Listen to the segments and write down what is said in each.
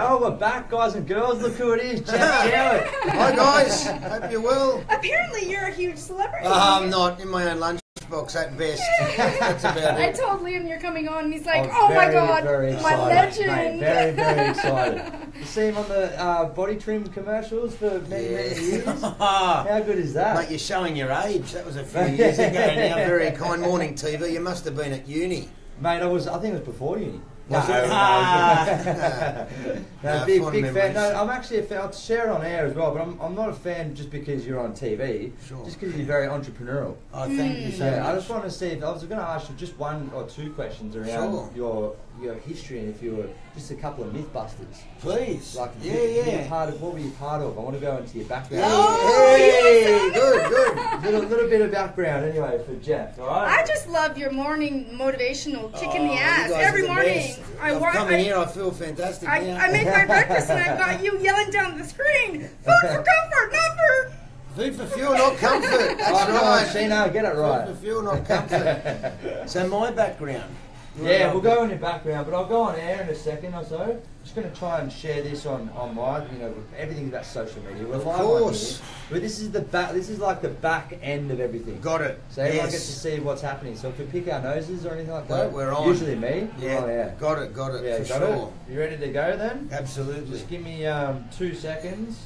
go. We're back, guys and girls. Look who it is, Geoff Jowett. Hi guys, hope you're well. Apparently, you're a huge celebrity. Uh, I'm not in my own lunchbox at best. That's about I it. told Liam you're coming on, and he's like, I'm "Oh my very, god, very my excited, legend!" mate. Very, very excited. You see him on the uh, body trim commercials for many, many years. How good is that? Mate, you're showing your age. That was a few years ago now. Very kind morning TV. You must have been at uni. Mate, I was. I think it was before uni. Was no, it? no, Ah. no, No, big, fond big fan. No, I'm actually a fan. I'll share it on air as well, but I'm, I'm not a fan just because you're on TV. Sure. Just because you're very entrepreneurial. Oh, thank you so Yeah, I just want to see if I was going to ask you just one or two questions around Sure. your your history and if you were just a couple of mythbusters. Please. Like, yeah, you- you yeah. part of, what were you part of? I want to go into your background. Oh, hey, good, good. A little, little bit of background anyway for Geoff, alright? I just love your morning motivational kick in Oh, the ass every the morning. best. I I've wa- come I- in here. I feel fantastic I, now. I make my breakfast and I've got you yelling down the screen. Food for comfort, not for. Food for fuel, not comfort. Oh, That's oh, come on, right. Sheena, get it Food right. for fuel, not comfort. so my background. Yeah, we'll go on the background, but I'll go on air in a second or so. I'm Just going to try and share this on, on my, you know, everything's about social media. We're Of live course. on but this is the back. This is like the back end of everything. Got it. So everyone yes. gets to see what's happening. So if we pick our noses or anything like Well, that, we're on. Usually me. Yeah, We're on air. got it, got it, Yeah, for got sure. it. You ready to go then? Absolutely. Just give me um, two seconds.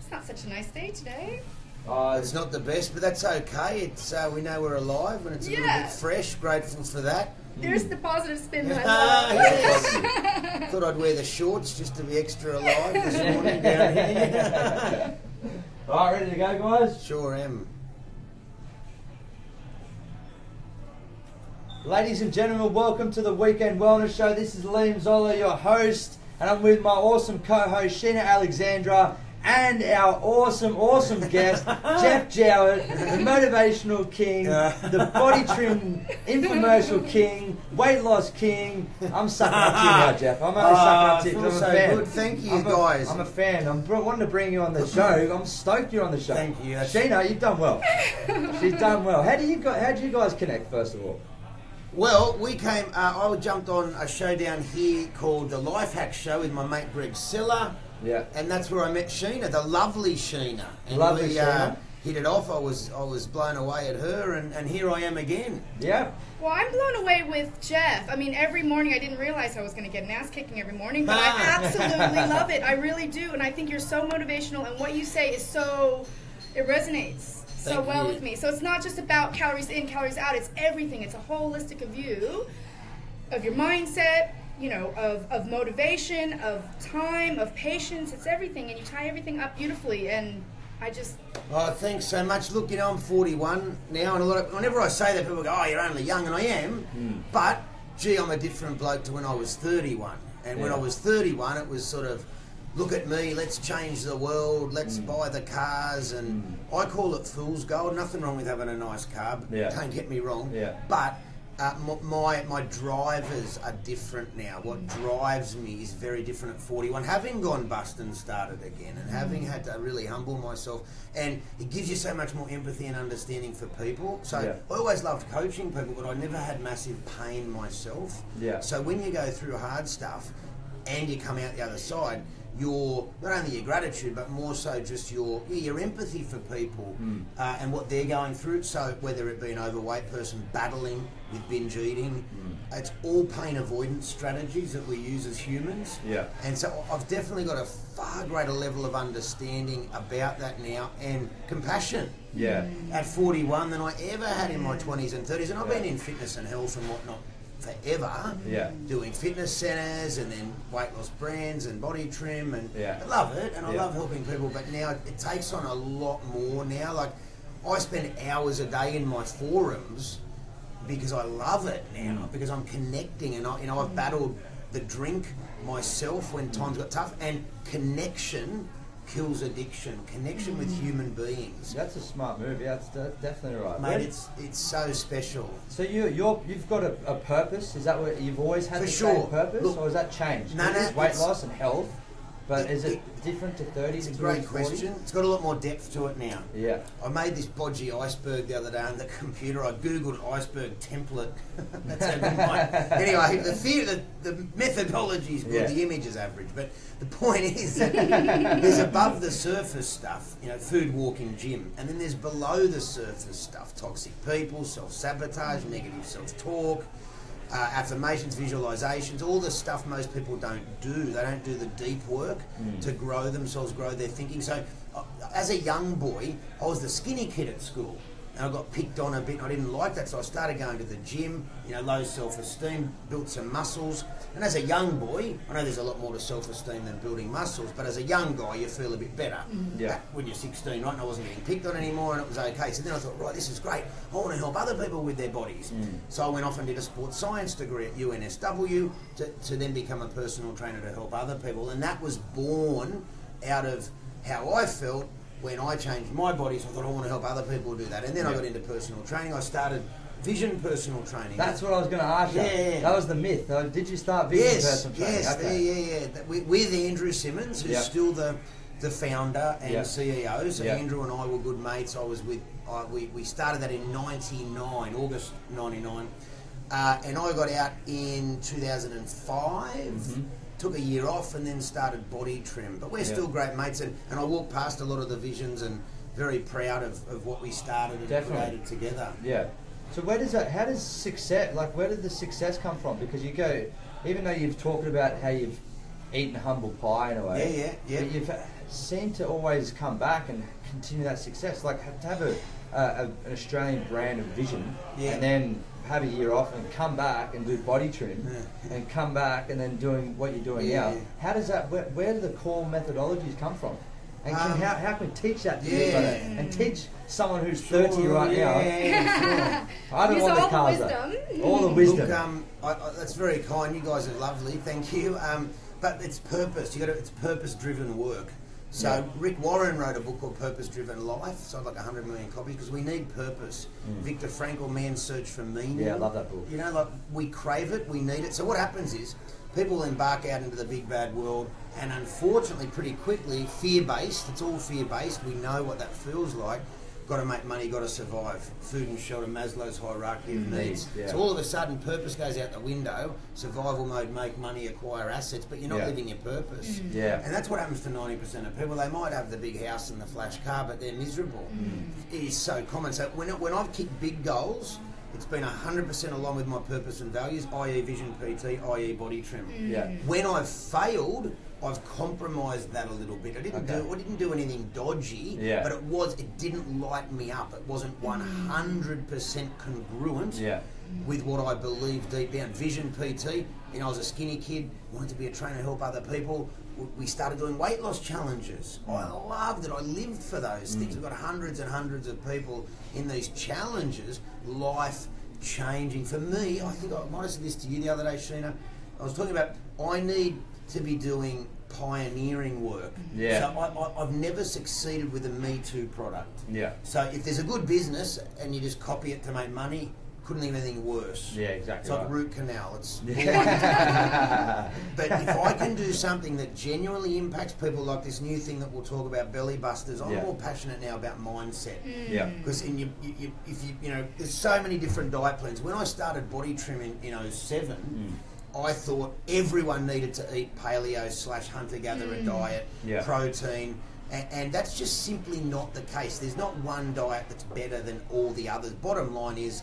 It's not such a nice day today. Uh, It's not the best, but that's okay. It's uh, we know we're alive and it's a little Yeah. bit fresh. Grateful for that. There's the positive spin that I Ah, love. yes. Thought I'd wear the shorts just to be extra alive this morning down here. all right, ready to go, guys? sure am. Ladies and gentlemen, welcome to the Weekend Wellness Show. This is Liam Zollo, your host, and I'm with my awesome co-host Sheena Alexandra and our awesome, awesome guest Geoff Jowett, the motivational king, the body trim infomercial king, weight loss king. I'm sucking up to you now, Geoff. I'm only Ah, sucking up to you I feel 'cause I'm so a fan. good. Thank you, I'm a- guys. I'm a fan. I'm br- wanting to bring you on the show. I'm stoked you're on the show. Thank you. Sheena, you've done well. She's done well. How do you go, How do you guys connect first of all? Well, we came. Uh, I jumped on a show down here called the Life Hack Show with my mate Greg Siller. Yeah. and that's where I met Sheena, the lovely Sheena. And Lovely we, Sheena. Uh, hit it off. I was I was blown away at her, and, and here I am again. Yeah. Well, I'm blown away with Geoff. I mean, every morning I didn't realize I was going to get an ass kicking every morning, but I Ah. absolutely love it. I really do, and I think you're so motivational, and what you say is so it resonates so well you. with me. So it's not just about calories in, calories out. It's everything. It's a holistic view of your mindset. You know, of, of motivation, of time, of patience. It's everything, and you tie everything up beautifully. And I just Oh, thanks so much. Look, you know, I'm 41 now, and a lot of whenever I say that, people go, "Oh, you're only young," and I am. Hmm. But gee, I'm a different bloke to when I was 31. And when I was 31, it was sort of, look at me, let's change the world, let's hmm. buy the cars, and hmm. I call it fool's gold. Nothing wrong with having a nice car. Yeah. Don't get me wrong. Yeah. But uh, my my drivers are different now. What drives me is very different at 41. Having gone bust and started again, and having had to really humble myself, and it gives you so much more empathy and understanding for people. So Yeah. I always loved coaching people, but I never had massive pain myself. Yeah. So when you go through hard stuff, and you come out the other side. Your not only your gratitude, but more so just your your empathy for people uh, and what they're going through. So whether it be an overweight person battling with binge eating, hmm. it's all pain avoidance strategies that we use as humans. Yeah. And so I've definitely got a far greater level of understanding about that now and compassion Yeah. Hmm. at 41 than I ever had in my hmm. 20s and 30s. And I've been in fitness and health and whatnot forever. Yeah. Doing fitness centres and then weight loss brands and body trim and Yeah. I love it and I Yeah. love helping people. But now it takes on a lot more now. Like I spend hours a day in my forums because I love it now Mm. because I'm connecting and I, you know I've battled the drink myself when times got tough and connection kills addiction. Connection with human beings. That's a smart move. Yeah, that's, definitely right. Mate, it's it's so special. so you you're you've got a, a purpose. Is that what you've always had For the sure. same purpose, Look, or has that changed? no, no, weight loss and health, But is it different to 30 It's a great 40? question. It's got a lot more depth to it now. Yeah. I made this bodgy iceberg the other day on the computer. I googled iceberg template. That's mine. Anyway, the, theory, the the methodology is good. Yeah. The image is average, but the point is that there's above the surface stuff, you know, food, walking, gym, and then there's below the surface stuff: toxic people, self sabotage, negative self talk. Uh, affirmations, visualizations, all the stuff most people don't do. They don't do the deep work to grow themselves, grow their thinking. So, uh, as a young boy, I was the skinny kid at school, and I got picked on a bit. And I didn't like that, so I started going to the gym. You know, low self-esteem, built some muscles. And as a young boy, I know there's a lot more to self-esteem than building muscles, but as a young guy, you feel a bit better. Mm-hmm. Yeah. Back when you're 16, right? And I wasn't getting picked on anymore, and it was okay. So then I thought, right, this is great. I want to help other people with their bodies. Mm. So I went off and did a sports science degree at UNSW to, to then become a personal trainer to help other people. And that was born out of how I felt when I changed my body. So I thought, I want to help other people do that. And then I got into personal training. I started vision personal training. That's what I was going to ask you. Yeah, yeah, yeah. That was the myth. Uh, Did you start vision yes, personal training? yes, Okay. yeah, yeah, yeah. With- Andrew Simmons, who's Yeah. still the the founder and Yeah. CEO. So Yeah. Andrew and I were good mates. I was with. I, we we started that in '99, August '99, uh, and I got out in 2005. Took a year off and then started Body Trim. But we're. Yeah. still great mates, and, and I walk past a lot of the visions and very proud of, of what we started and Definitely. created together. Yeah. So where does that? How does success? Like, where did the success come from? Because you go, even though you've talked about how you've eaten humble pie in a way. Yeah, yeah, yeah. But you've seemed to always come back and continue that success. Like to have a, a, a an Australian brand of vision, Yeah. and then have a year off and come back and do body trim, Yeah. and come back and then doing what you're doing Yeah, now. yeah. How does that? Where, where do the core methodologies come from? And can, Um, how, how can we teach that to yeah. people and teach someone who's 30 Sure, right now? yeah, sure. I don't Use want the all the cars. wisdom. All the wisdom. Look, um, I, I, that's very kind. You guys are lovely. Thank you. Um, but it's purpose. You got to, It's purpose-driven work. So Yeah. Rick Warren wrote a book called Purpose Driven Life. Sold like 100 million copies because we need purpose. Viktor Frankl, Man's Search for Meaning. Mm. Yeah, I love that book. You know, like we crave it, we need it. So what happens is people embark out into the big bad world, and unfortunately, pretty quickly, fear-based. It's all fear-based. We know what that feels like. Got to make money, got to survive. Food and shelter, Maslow's hierarchy of needs. Needs, yeah. So all of a sudden, purpose goes out the window. Survival mode, make money, acquire assets, but you're not Yeah. living your purpose. Mm. Yeah. And that's what happens to 90% of people. They might have the big house and the flash car, but they're miserable. Mm. It is so common. So when, when I've kicked big goals, it's been 100% along with my purpose and values, i.e. Vision PT, i.e. body trim. Yeah. When I've failed, I've compromised that a little bit. I didn't Okay. do I didn't do anything dodgy, Yeah. but it was it didn't light me up. It wasn't 100% congruent Yeah. with what I believe deep down. Vision PT, you know, I was a skinny kid, wanted to be a trainer, and help other people. We started doing weight loss challenges. I loved it. I lived for those mm. things. We've got hundreds and hundreds of people in these challenges, life changing. For me, I think I might have said this to you the other day, Sheena. I was talking about I need to be doing pioneering work. Yeah. So I, I, I've never succeeded with a Me Too product. Yeah. So if there's a good business and you just copy it to make money, couldn't think of anything worse. Yeah, exactly It's like right. root canal. It's Yeah. but if I can do something that genuinely impacts people, like this new thing that we'll talk about, belly busters, I'm Yeah. more passionate now about mindset. yeah. Because in you, you, you, if you, you know, there's so many different diet plans. When I started body trimming in, in 07, Mm. I thought everyone needed to eat paleo slash hunter gatherer diet, Yeah. protein, and, and that's just simply not the case. There's not one diet that's better than all the others. Bottom line is,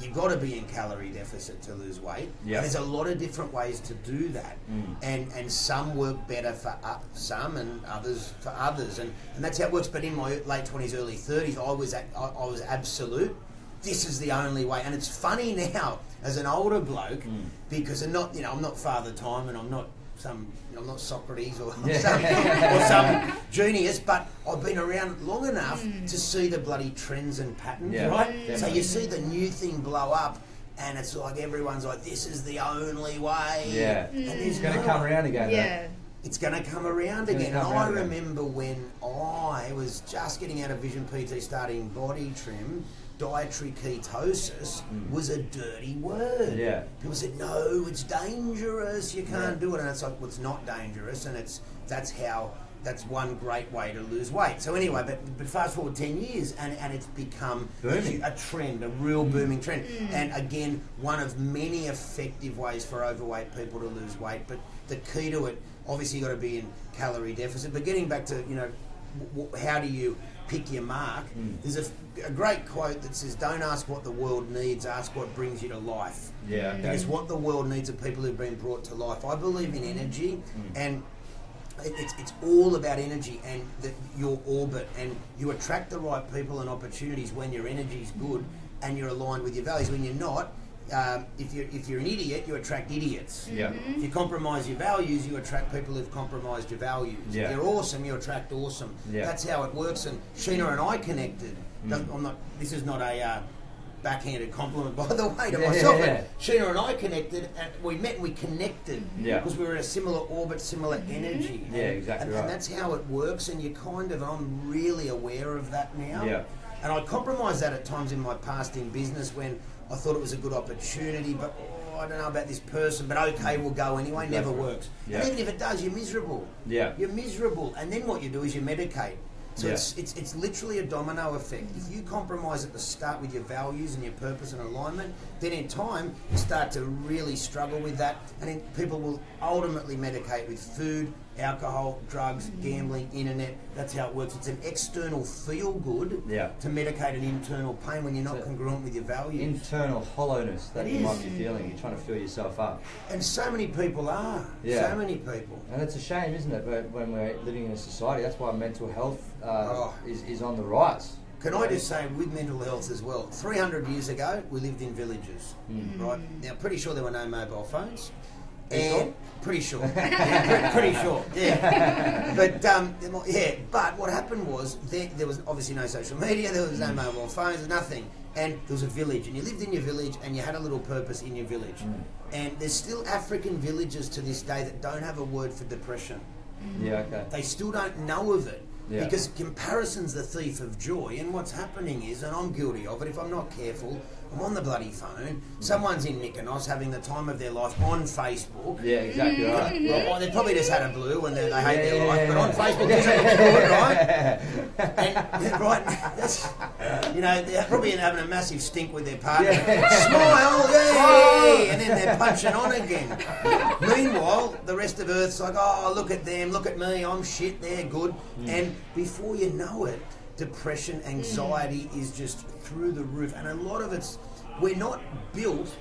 you've got to be in calorie deficit to lose weight. Yeah. And there's a lot of different ways to do that, Mm. and and some work better for uh, some and others for others, and, and that's how it works. But in my late twenties, early thirties, I was at, I, I was absolute. This is the only way, and it's funny now as an older bloke Mm. because I'm not, you know, I'm not Father Time, and I'm not some, I'm not Socrates or, Yeah. some, or some genius, but I've been around long enough to see the bloody trends and patterns, Yeah, right? So you see the new thing blow up, and it's like everyone's like, "This is the only way." Yeah. and It's going to not. come around again. though. Yeah. It's going to come around again. come and around I again. remember when I was just getting out of Vision PT, starting body trim. Dietary ketosis was a dirty word. Mm. Yeah. People said, no, it's dangerous, you can't Yeah. do it. And it's like, well, it's not dangerous, and it's that's how. That's one great way to lose weight. So anyway, but, but fast forward ten years, and, and it's become a, a trend, a real booming trend. And again, one of many effective ways for overweight people to lose weight. But the key to it, obviously, you've got to be in calorie deficit. But getting back to you know, w- w- how do you pick your mark? Hmm. There's a great quote that says, "Don't ask what the world needs, ask what brings you to life." Yeah. Okay. Because what the world needs are people who've been brought to life. I believe in energy, hmm. and it- it's, it's all about energy and the, your orbit, and you attract the right people and opportunities when your energy's good and you're aligned with your values. When you're not, um, if you're if you're an idiot, you attract idiots. Yeah. If you compromise your values, you attract people who've compromised your values. Yeah. If you're awesome, you attract awesome. Yeah. That's how it works. And Sheena and I connected. Mm. I'm not. This is not a. Uh, Backhanded compliment, by the way, to Yeah, myself. yeah, But Sheena and I connected, and we met and we connected Yeah. because we were in a similar orbit, similar energy. Yeah, And- exactly And, right. and that's how it works, and you kind of, I'm really aware of that now. Yeah. And I compromised that at times in my past in business when I thought it was a good opportunity, but oh, I don't know about this person, but okay, we'll go anyway. Never works. Yeah. And even if it does, you're miserable. Yeah. You're miserable, and then what you do is you medicate. So Yeah. it's, it's it's literally a domino effect. If you compromise at the start with your values and your purpose and alignment, then in time you start to really struggle with that, and then people will ultimately medicate with food, alcohol, drugs, gambling, internet. That's how it works. It's an external feel good Yeah. to medicate an internal pain when you're not So- congruent with your values. Internal hollowness that It you is. might be feeling. You're trying to fill yourself up. and so many people are. Yeah. So many people. And it's a shame, isn't it, when- when we're living in a society? That's why mental health uh, Oh. is, is on the rise. Can I just say, with mental health as well, 300 years ago, we lived in villages, hmm. right? Now, pretty sure there were no mobile phones. And pretty sure, yeah, pretty, pretty sure, yeah. But um, yeah, but what happened was there, there was obviously no social media, there was no hmm. mobile phones, nothing, and there was a village, and you lived in your village, and you had a little purpose in your village. Hmm. And there's still African villages to this day that don't have a word for depression Yeah, okay. they still don't know of it Yeah. because comparison's the thief of joy and what's happening is and i'm guilty of it if i'm not careful i'm on the bloody phone someone's in mykonos having the time of their life on facebook Yeah, exactly mm-hmm. right. Yeah. well, they probably just had a blue and they, they hate Yeah, their life, yeah, but on. Facebook, this looks good, right? And, right, that's, you know, they're probably having a massive stink with their partner. Smile, yay! And then they're punching on again. Meanwhile, the rest of Earth's like, oh, look at them, look at me, I'm shit, they're good. Mm. And before you know it, depression, anxiety is just through the roof. And a lot of it's, we're not built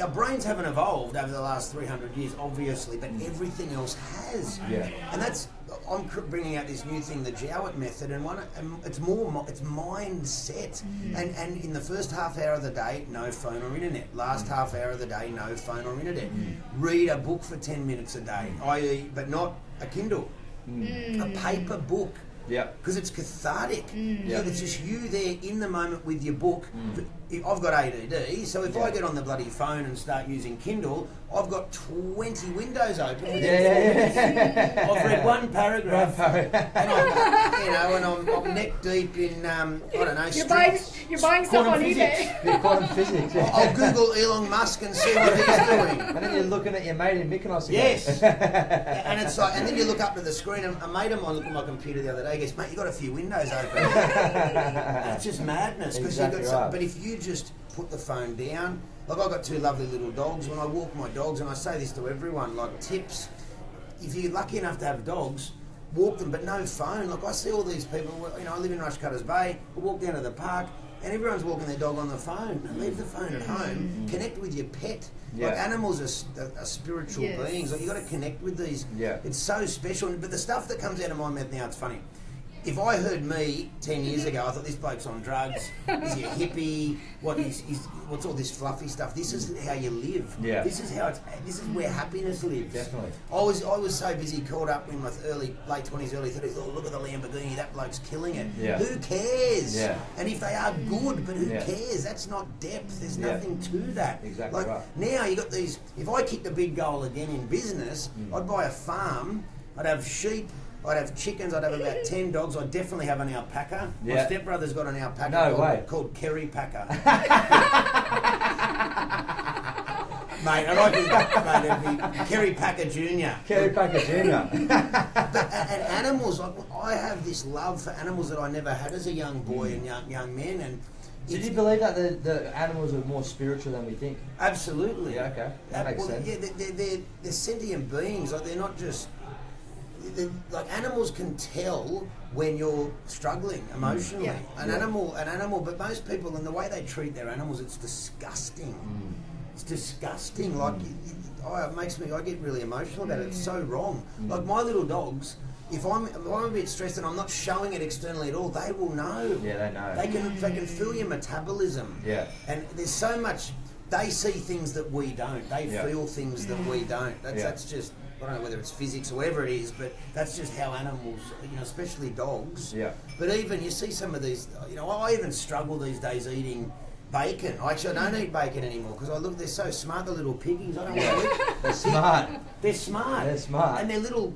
our brains haven't evolved over the last 300 years, obviously, but everything else has. Yeah. And that's I'm bringing out this new thing, the Jowett method, and one um, it's more, it's mindset. Mm. And and in the first half hour of the day, no phone or internet. Last mm. half hour of the day, no phone or internet. Mm. Read a book for 10 minutes a day, i.e., but not a Kindle, a paper book. Yeah. Because it's cathartic. Mm. Yeah. It's just you there in the moment with your book. If- I've got ADD, so if I get on the bloody phone and start using Kindle, I've got 20 windows open. Yeah, yeah, yeah. I've read one paragraph. One and I'm, you know, and I'm, I'm neck deep in, um, I don't know, You're street- buying, you're buying stuff on physics. eBay. Yeah, quantum physics. yeah. I'll Google Elon Musk and see what he's doing. And then you're looking at your mate in Mykonos again. Yes. and it's like, and then you look up to the screen, and a mate of mine looked at my computer the other day. He goes, "Mate, you've got a few windows open." and it's just madness because Exactly you got. Some. But if you just put the phone down, like I've got two lovely little dogs. When I walk my dogs, and I say this to everyone, like tips. If you're lucky enough to have dogs. Walk them, but no phone. Like I see all these people. You know, I live in Rushcutters Bay. I walk down to the park, and everyone's walking their dog on the phone. Leave the phone at home. Mm. Connect with your pet. Yeah. Like animals are, are, are spiritual Yes. beings. Like you got to connect with these. Yeah. It's so special. But the stuff that comes out of my mouth now, it's funny. If I heard me ten years ago, I thought this bloke's on drugs. Is he a hippie? What is, is what's all this fluffy stuff? This is how you live. Yeah. This is how it's. This is where happiness lives. Definitely. I was I was so busy caught up in my early late twenties, early thirties. Oh, look at the Lamborghini! That bloke's killing it. Yeah. Who cares? Yeah. And if they are good, but who Yeah. cares? That's not depth. There's Yeah. nothing to that. Exactly like, right. Now you got these. If I kicked a big goal again in business, Mm. I'd buy a farm. I'd have sheep. I'd have chickens. I'd have about ten dogs. I'd definitely have an alpaca. My stepbrother's got an alpaca No called, way. called Kerry Packer. Mate, and I can, mate, it'd be Kerry Packer Jr. Kerry Packer Jr. But, and and animals, like I have this love for animals that I never had as a young boy and young, young man, and Did it's- you believe that the, the animals are more spiritual than we think? absolutely, Yeah, okay. That Uh, makes well, sense. Yeah, they're, they're, they're sentient beings. Like they're not just. They're, like animals can tell when you're struggling emotionally. Yeah. An Yeah. animal, an animal, but most people and the way they treat their animals, it's disgusting. Mm. It's disgusting. Like it, it, oh, it makes me. I get really emotional about it. It's so wrong. Mm. Like my little dogs. If I'm, if I'm a bit stressed and I'm not showing it externally at all, they will know. Yeah, they know. They can they can feel your metabolism. Yeah. And there's so much. They see things that we don't. They Yeah. feel things that we don't. That's Yeah. that's just. I don't know whether it's physics or whatever it is, but that's just how animals, you know, especially dogs. Yeah. But even you see some of these, you know, I even struggle these days eating bacon. Actually, I don't eat bacon anymore because I look, they're so smart, the little piggies. I don't want to eat. They're smart. They're smart. They're smart. And they're little,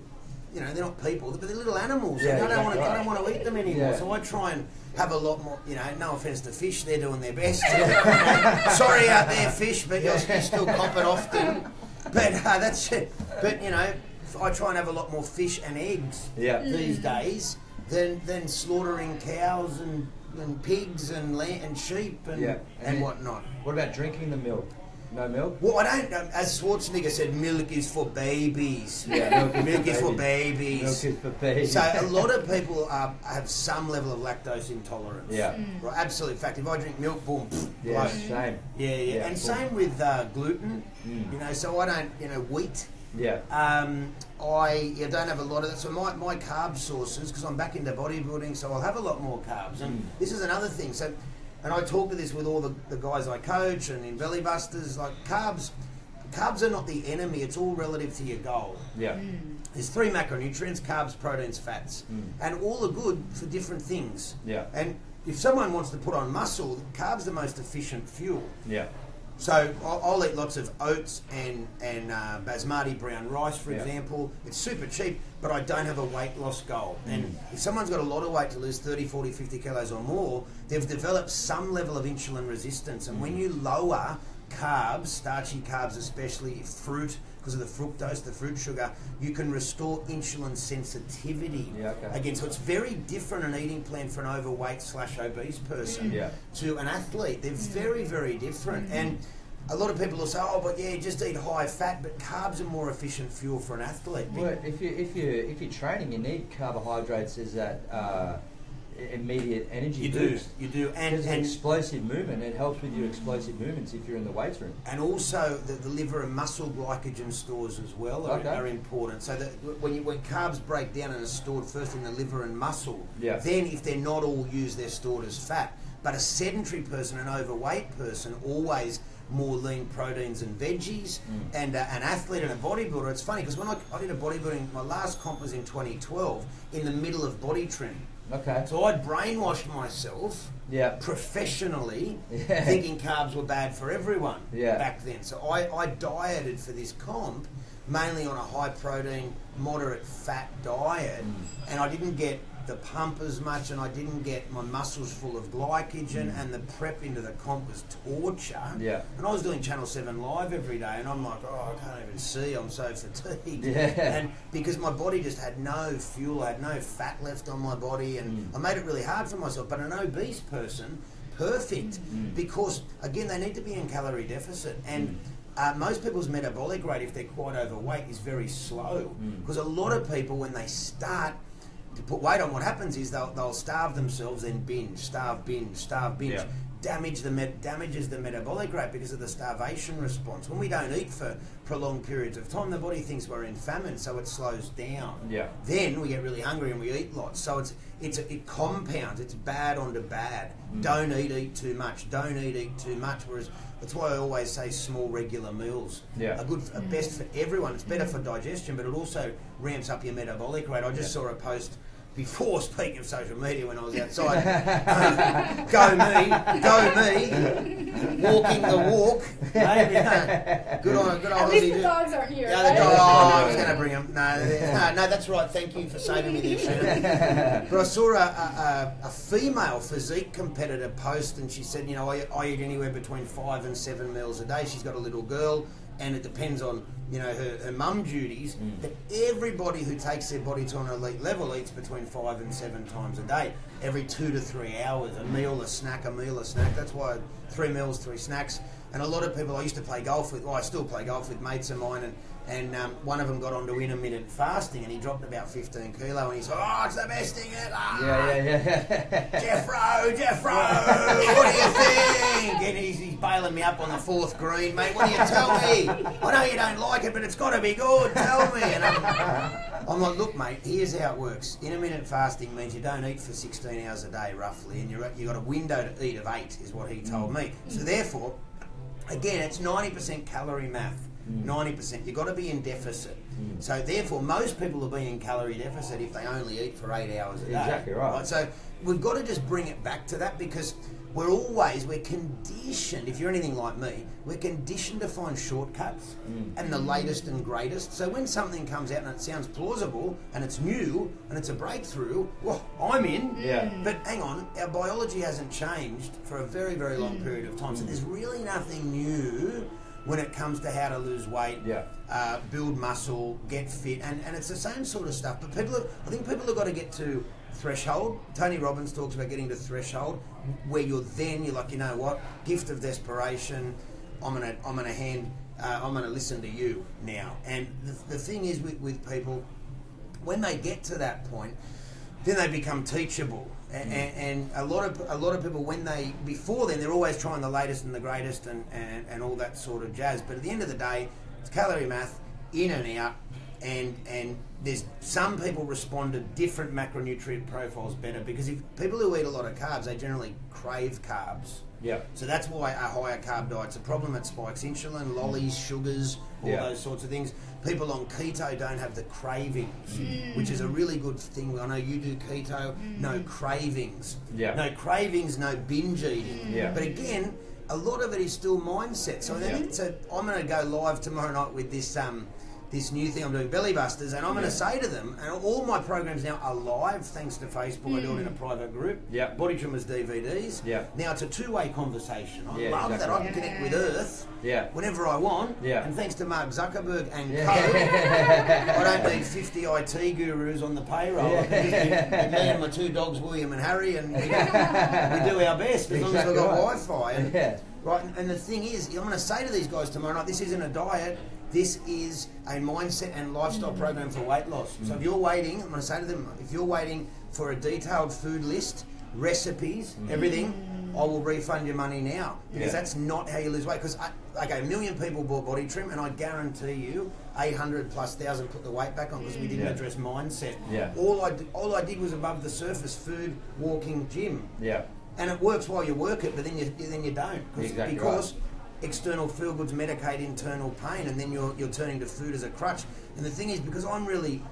you know, they're not people, but they're little animals. Yeah, and I don't want to. I don't want to eat them anymore. Yeah. So I try and have a lot more. You know, no offense to fish, they're doing their best. Sorry out there, fish, but you're, you're still copping often. But uh, that's it. But you know, I try and have a lot more fish and eggs Yeah. these days than than slaughtering cows and. And pigs and lamb and sheep and Yeah. and whatnot. What about drinking the milk? No milk? Well, I don't. Um, as Schwarzenegger said, milk is for babies. Yeah, milk is milk for is for babies. babies. Milk is for babies. So a lot of people are, have some level of lactose intolerance. Yeah. Right, absolutely. In fact, if I drink milk, boom, pfft, Yeah, blow. same. yeah, yeah, Yeah, And boom. same with uh, gluten. Mm. You know, so I don't, you know, wheat. Yeah. Um, I yeah, don't have a lot of that. So my, my carb sources, because I'm back into bodybuilding, so I'll have a lot more carbs. And Mm. this is another thing. So, and I talk to this with all the, the guys I coach and in Belly Busters. Like carbs, carbs are not the enemy. It's all relative to your goal. Yeah. There's three macronutrients: carbs, proteins, fats, Mm. and all are good for different things. Yeah. And if someone wants to put on muscle, carbs are the most efficient fuel. Yeah. So I'll, I'll eat lots of oats and and uh, basmati brown rice, for Yeah. example. It's super cheap, but I don't have a weight loss goal. Mm. And if someone's got a lot of weight to lose 30, 40, 50 kilos or more, they've developed some level of insulin resistance. And Mm. when you lower carbs, starchy carbs especially, fruit, because of the fructose, the fruit sugar, you can restore insulin sensitivity. Yeah, okay. Again, so it's very different an eating plan for an overweight slash obese person Yeah. to an athlete. They're very, very different. And a lot of people will say, "Oh, but yeah, just eat high fat." But carbs are more efficient fuel for an athlete. Well, if you if you if you're training, you need carbohydrates as that uh, immediate energy You do, you do, and and, explosive movement. It helps with your explosive movements if you're in the weights room. and also the, the liver and muscle glycogen stores as well are, Okay. are important. So that when you when carbs break down and are stored first in the liver and muscle, Yeah. then if they're not all used, they're stored as fat. But a sedentary person, an overweight person, always more lean proteins and veggies. Mm. And uh, an athlete and a bodybuilder, it's funny because when I, I did a bodybuilding, my last comp was in 2012 in the middle of body trim. Okay. So I'd brainwashed myself Yeah. professionally Yeah. thinking carbs were bad for everyone Yeah. back then. So I, I dieted for this comp mainly on a high protein, moderate fat diet, Mm. and I didn't get the pump as much, and I didn't get my muscles full of glycogen, and the prep into the comp was torture. Mm. Yeah. And I was doing Channel 7 live every day, and I'm like, oh, I can't even see, I'm so fatigued. Yeah. And because my body just had no fuel, I had no fat left on my body, and Mm. I made it really hard for myself. But an obese person, perfect, Mm. because again, they need to be in calorie deficit. And uh, most people's metabolic rate, if they're quite overweight, is very slow. Mm. Because a lot of people, when they start to put weight on, what happens is they'll, they'll starve themselves, then binge, starve, binge, starve, binge. Yeah. Damage the met- damages the metabolic rate because of the starvation response. When we don't eat for prolonged periods of time, the body thinks we're in famine, so it slows down. Yeah. Then we get really hungry and we eat lots. So it's it's it compounds. It's bad onto bad. Mm. Don't eat eat too much. Don't eat eat too much. Whereas that's why I always say small regular meals Yeah. are good, are mm. best for everyone. It's better mm. for digestion, but it also ramps up your metabolic rate. I just Yeah. saw a post. Before speaking of social media, when I was outside, go me, go me, walking the walk. Hey, good on, good on At least the dogs aren't here. Yeah, the right? dog. Oh, I was going going to bring them. No, no, no, that's right. Thank you for saving me there, But I saw a, a, a, female physique competitor post, and she said, you know, I, I eat anywhere between five and seven meals a day. She's got a little girl, and it depends on you know her, her mum duties. Mm. But everybody who takes their body to an elite level eats between five and seven times a day, every two to three hours. A meal, a snack, a meal, a snack. That's why three meals, three snacks. And a lot of people I used to play golf with. Well, I still play golf with mates of mine, and and um, one of them got onto intermittent fasting and he dropped about 15 kilo and he's like, oh, it's the best thing ever. Yeah, yeah, yeah. Jeffro, Jeffro, what do you think? And he's, he's bailing me up on the fourth green, mate. What do you tell me? I know you don't like it, but it's got to be good. Tell me. And I'm, I'm like, look, mate, here's how it works. Intermittent fasting means you don't eat for 16 hours a day, roughly, and you're, you've got a window to eat of eight, is what he told me. So therefore, again, it's 90% calorie math. Ninety percent. You've got to be in deficit. Mm. So therefore, most people will be in calorie deficit if they only eat for eight hours a day. Exactly right. right. So we've got to just bring it back to that because we're always we're conditioned. If you're anything like me, we're conditioned to find shortcuts mm. and the latest and greatest. So when something comes out and it sounds plausible and it's new and it's a breakthrough, well, I'm in. Yeah. But hang on, our biology hasn't changed for a very very long mm. period of time. So there's really nothing new when it comes to how to lose weight, yeah. uh, build muscle, get fit, and, and it's the same sort of stuff. But people, have, I think people have got to get to threshold. Tony Robbins talks about getting to threshold where you're then you're like, you know what, gift of desperation. I'm gonna I'm gonna hand uh, I'm gonna listen to you now. And the, the thing is with, with people, when they get to that point, then they become teachable and, and, a lot of a lot of people when they before then they're always trying the latest and the greatest and, and, and all that sort of jazz. But at the end of the day, it's calorie math, in and out, and and there's some people respond to different macronutrient profiles better because if people who eat a lot of carbs, they generally crave carbs. Yeah. So that's why a higher carb diet's a problem. It spikes insulin, lollies, sugars, all those sorts of things people on keto don't have the cravings, mm. which is a really good thing. I know you do keto, mm. no cravings. Yeah. No cravings, no binge eating. Yeah. But again, a lot of it is still mindset. So then, yeah. so I'm going to go live tomorrow night with this um, this new thing I'm doing, Belly Busters, and I'm going to say to them, and all my programs now are live thanks to Facebook. Mm. I do it in a mm. private group. Yeah. Body Trimmers DVDs. Yeah. Now it's a two way conversation. I yeah, love exactly. that I can connect with Earth. Yeah. Whenever I want. Yeah. And thanks to Mark Zuckerberg and yeah. co, I don't need 50 IT gurus on the payroll. Yeah. me and my two dogs, William and Harry, and we, we do our best as exactly long as we've got right. Wi-Fi. And, yeah. Right, and, and the thing is, I'm going to say to these guys tomorrow night, this isn't a diet this is a mindset and lifestyle program for weight loss. So if you're waiting, I'm going to say to them, if you're waiting for a detailed food list, recipes, mm. everything, I will refund your money now because yeah. that's not how you lose weight. Because okay, a million people bought body trim, and I guarantee you, 800 plus thousand put the weight back on because we didn't yeah. address mindset. Yeah. All I all I did was above the surface: food, walking, gym. Yeah. And it works while you work it, but then you then you don't exactly because. Right external feel goods medicate internal pain, and then you're, you're turning to food as a crutch. And the thing is, because I'm really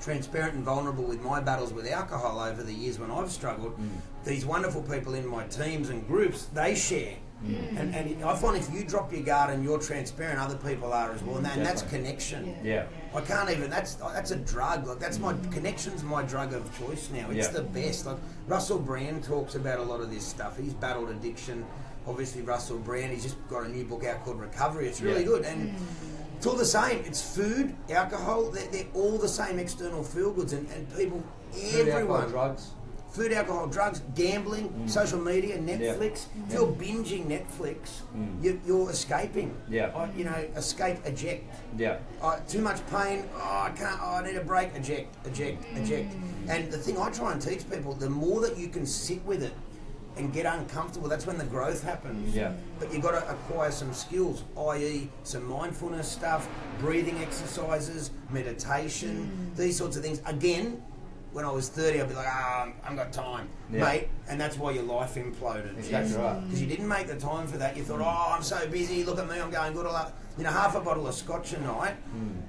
transparent and vulnerable with my battles with alcohol over the years when I've struggled, mm. these wonderful people in my teams and groups, they share. Mm. And, and I find if you drop your guard and you're transparent, other people are as well, and, that, and that's connection. Yeah. yeah. I can't even. That's that's a drug. Like that's my connection's my drug of choice now. It's yeah. the best. Like Russell Brand talks about a lot of this stuff. He's battled addiction obviously Russell Brand. He's just got a new book out called Recovery. It's really yeah. good and. Mm. It's all the same. It's food, alcohol. They're, they're all the same external feel goods, and, and people, food, everyone, alcohol, drugs, food, alcohol, drugs, gambling, mm. social media, Netflix. Yeah. If you're binging Netflix, mm. you, are escaping. Yeah. I, you know, escape, eject. Yeah. I, too much pain. Oh, I can't. Oh, I need a break. Eject, eject, eject. Mm. And the thing I try and teach people, the more that you can sit with it and get uncomfortable, that's when the growth happens. Yeah. But you've got to acquire some skills, i.e., some mindfulness stuff, breathing exercises, meditation, mm. these sorts of things. Again, when I was 30, I'd be like, ah, I have got time, yeah. mate. And that's why your life imploded. Exactly right. Because you didn't make the time for that. You thought, oh, I'm so busy. Look at me, I'm going good. You know, half a bottle of scotch a night. Mm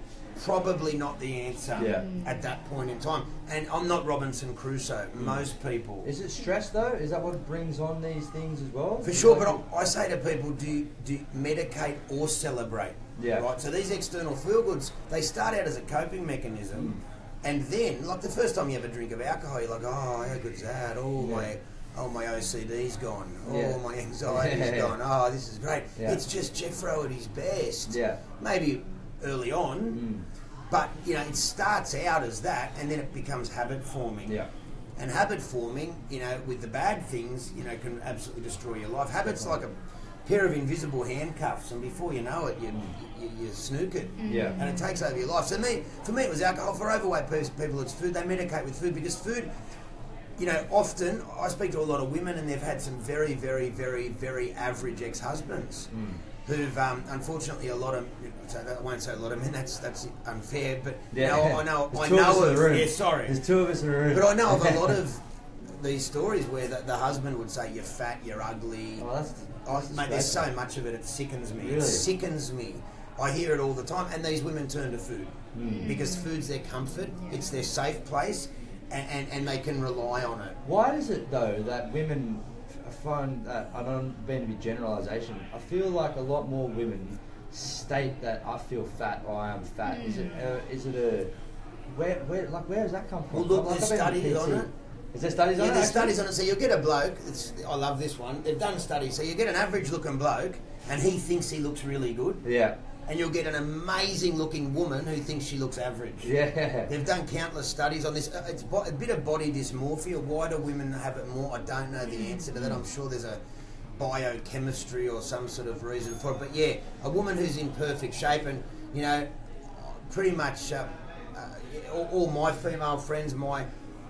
probably not the answer yeah. at that point in time. And I'm not Robinson Crusoe. Mm. Most people. Is it stress though? Is that what brings on these things as well? For sure, but I, I, say to people, do do medicate or celebrate. Yeah. Right. So these external feel goods, they start out as a coping mechanism, and then, like the first time you have a drink of alcohol, you're like, oh, how good's that? Oh Yeah. my. Oh, my OCD's gone. Oh, Yeah. my anxiety's Yeah. gone. Oh, this is great. Yeah. It's just Jeffro at his best. Yeah. Maybe early on, Mm. but you know, it starts out as that, and then it becomes habit forming. Yeah. And habit forming, you know, with the bad things, you know, can absolutely destroy your life. Habits like a pair of invisible handcuffs, and before you know it, you you, you snook it, Yeah. and it takes over your life. So me, for me, it was alcohol. For overweight people, it's food. They medicate with food because food. You know, often I speak to a lot of women, and they've had some very, very, very, very average ex-husbands Mm. who've um, unfortunately a lot of. So I won't say a lot of men. That's that's unfair, but Yeah. know, I know There's I of know of. the room. Yeah, sorry. There's two of us in the room. But I know of a lot of these stories where the, the husband would say, "You're fat, you're ugly." Oh, that's, that's mate, there's so much of it. It sickens me. Really? It sickens me. I hear it all the time, and these women turn to food Hmm. because food's their comfort. It's their safe place, and, and, and they can rely on it. Why is it though that women f- find that I don't mean to be generalisation. I feel like a lot more women state that I feel fat or I am fat. Is it uh, is it a where where like where does that come from? Well, look, Like, there's studies on it. Is there studies on Yeah, it? there's actually? studies on it. So you get a bloke. It's, I love this one. They've done studies. So you get an average-looking bloke, and he thinks he looks really good, Yeah, and you'll get an amazing-looking woman who thinks she looks average. yeah. They've done countless studies on this. Uh, It's bo- a bit of body dysmorphia. Why do women have it more? I don't know the answer to that. I'm sure there's a biochemistry or some sort of reason for it. But yeah, a woman who's in perfect shape and, you know, pretty much uh, uh, all, all my female friends, my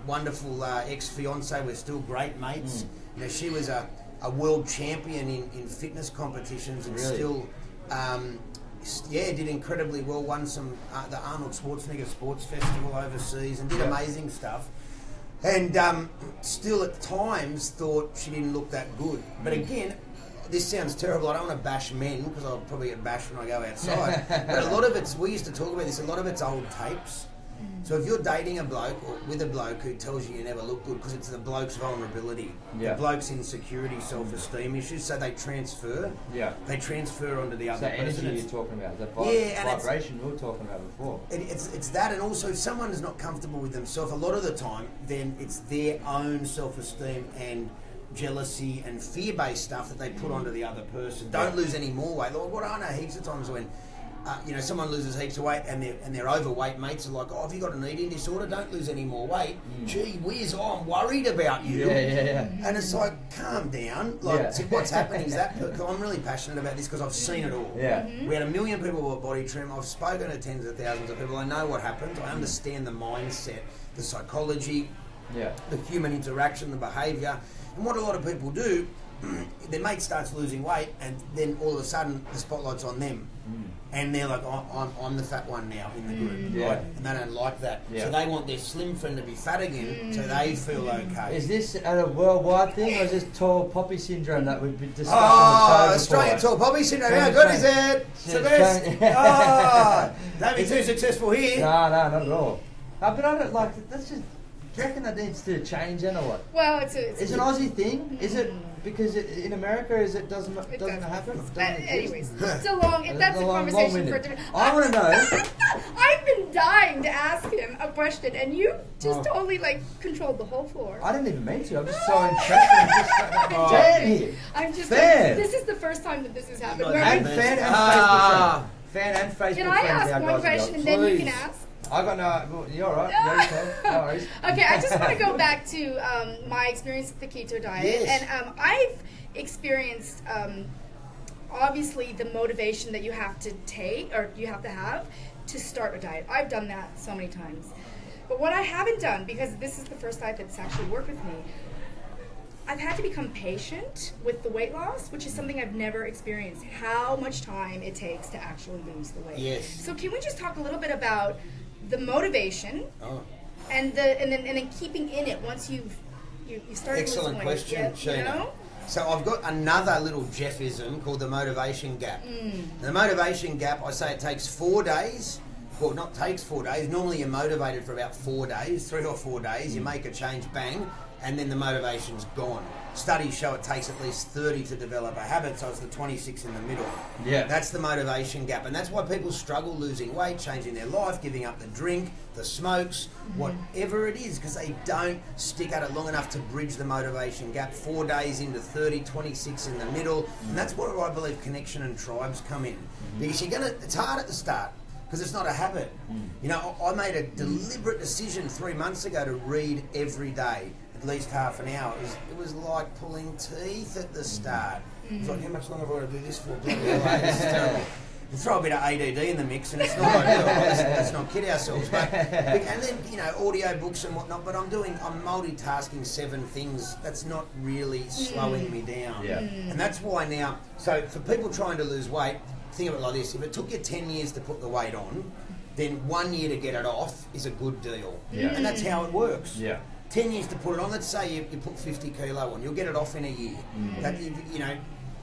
wonderful uh, ex fiance, we're still great mates. You know, she was a, a world champion in, in fitness competitions and Really? still. Um, yeah, did incredibly well. Won some uh, the Arnold Schwarzenegger Sports Festival overseas and did Yeah. amazing stuff. And um, still, at times, thought she didn't look that good. But Mm. again, this sounds terrible. I don't want to bash men because I'll probably get bashed when I go outside. but a lot of it's we used to talk about this. A lot of it's old tapes. So if you're dating a bloke or with a bloke who tells you you never look good because it's the bloke's vulnerability, Yeah. the bloke's insecurity, self-esteem issues, so they transfer. Yeah. They transfer onto the other that person. energy you're talking about, that vi- Yeah, vibration we were talking about before. it, it's, it's that, and also if someone is not comfortable with themselves, a lot of the time, then it's their own self esteem and jealousy and fear based stuff that they put mm. onto the other person. Don't Yeah. lose any more weight. Like, what I know heaps of times when. Uh, you know, someone loses heaps of weight and they're, and they're overweight. Mates are like, "Oh, have you got an eating disorder? Don't lose any more weight." Gee whiz, oh, I'm worried about you. Mm. Yeah, yeah, yeah. And it's like, calm down. Like, Yeah. see, what's happening is that. I'm really passionate about this because I've seen it all. Yeah. Mm-hmm. We had a million people bought body trim. I've spoken to tens of thousands of people. I know what happens. I understand the mindset, the psychology, Yeah. the human interaction, the behaviour. And what a lot of people do, their mate starts losing weight, and then all of a sudden the spotlight's on them. Mm. And they're like, oh, I'm, I'm the fat one now in the group, mm, Yeah. right? And they don't like that. Yeah. So they want their slim friend to be fat again so mm. they feel okay. Is this a worldwide thing or is this tall poppy syndrome that we've been discussing? Oh, on Australian before? tall poppy syndrome. How Australian- good is it? It's the Yeah, best. Oh, don't be too successful here. No, no, not at all. Uh, but I don't like. That's just. Do you reckon that needs to change then or what? Well, it's a. It's Is an Aussie thing? Is it because it, in America is it doesn't It doesn't doesn't. happen? But Doesn't anyways, it's a long. And That's it's a long- conversation long-winded. for a different. I want to know. I've been dying to ask him a question, and you just Oh. totally like controlled the whole floor. I didn't even mean to. I'm just so impressed. I'm just Oh. fan here. I'm just. Fair. This is the first time that this has happened. Not Where And bad. fan and Ah. Facebook friend. Fan and Facebook can I ask one question and then you can ask? I got no. You're all right. Okay. No worries. okay, I just want to go back to um, my experience with the keto diet, Yes. and um, I've experienced um, obviously the motivation that you have to take or you have to have to start a diet. I've done that so many times, but what I haven't done because this is the first diet that's actually worked with me. I've had to become patient with the weight loss, which is something I've never experienced. How much time it takes to actually lose the weight. Yes. So can we just talk a little bit about the motivation Oh. and the and then and then keeping in it once you've you, you started Excellent question, yeah, Sheena. You know? So I've got another little Jeffism called the motivation gap. Mm. The motivation gap, I say it takes four days. Well, not takes four days. Normally you're motivated for about four days, three or four days. Mm. You make a change, bang, and then the motivation's gone. Studies show it takes at least 30 to develop a habit, so it's the 26 in the middle. Yeah. That's the motivation gap, and that's why people struggle losing weight, changing their life, giving up the drink, the smokes, mm-hmm. whatever it is, because they don't stick at it long enough to bridge the motivation gap. Four days into 30, 26 in the middle, and that's where I believe connection and tribes come in. Mm-hmm. Because you're gonna, it's hard at the start because it's not a habit. Mm. You know, I I made a deliberate decision three months ago to read every day, at least half an hour. It was, it was like pulling teeth at the mm. start. It was like, how much longer have I got to do this for? Bloody hell, this is terrible. You throw a bit of ADD in the mix, and it's not ideal. Let's, let's not kid ourselves. But, and then you know, audio books and whatnot. But I'm doing, I'm multitasking seven things. That's not really mm. slowing me down. Yeah. Mm. And that's why now. So for people trying to lose weight, think of it like this: if it took you ten years to put the weight on, then one year to get it off is a good deal. Yeah. And that's how it works. Yeah. 10 years to put it on. Let's say you, you put 50 kilo on, you'll get it off in a year. Mm. That you, you know,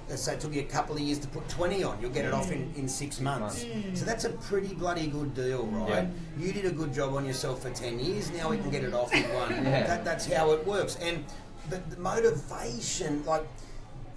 let's say it took you a couple of years to put 20 on, you'll get it off in, mm. in six months. Mm. So that's a pretty bloody good deal, right? Yeah. You did a good job on yourself for 10 years, now we can get it off in one. Yeah. That, that's how it works. And the, the motivation, like,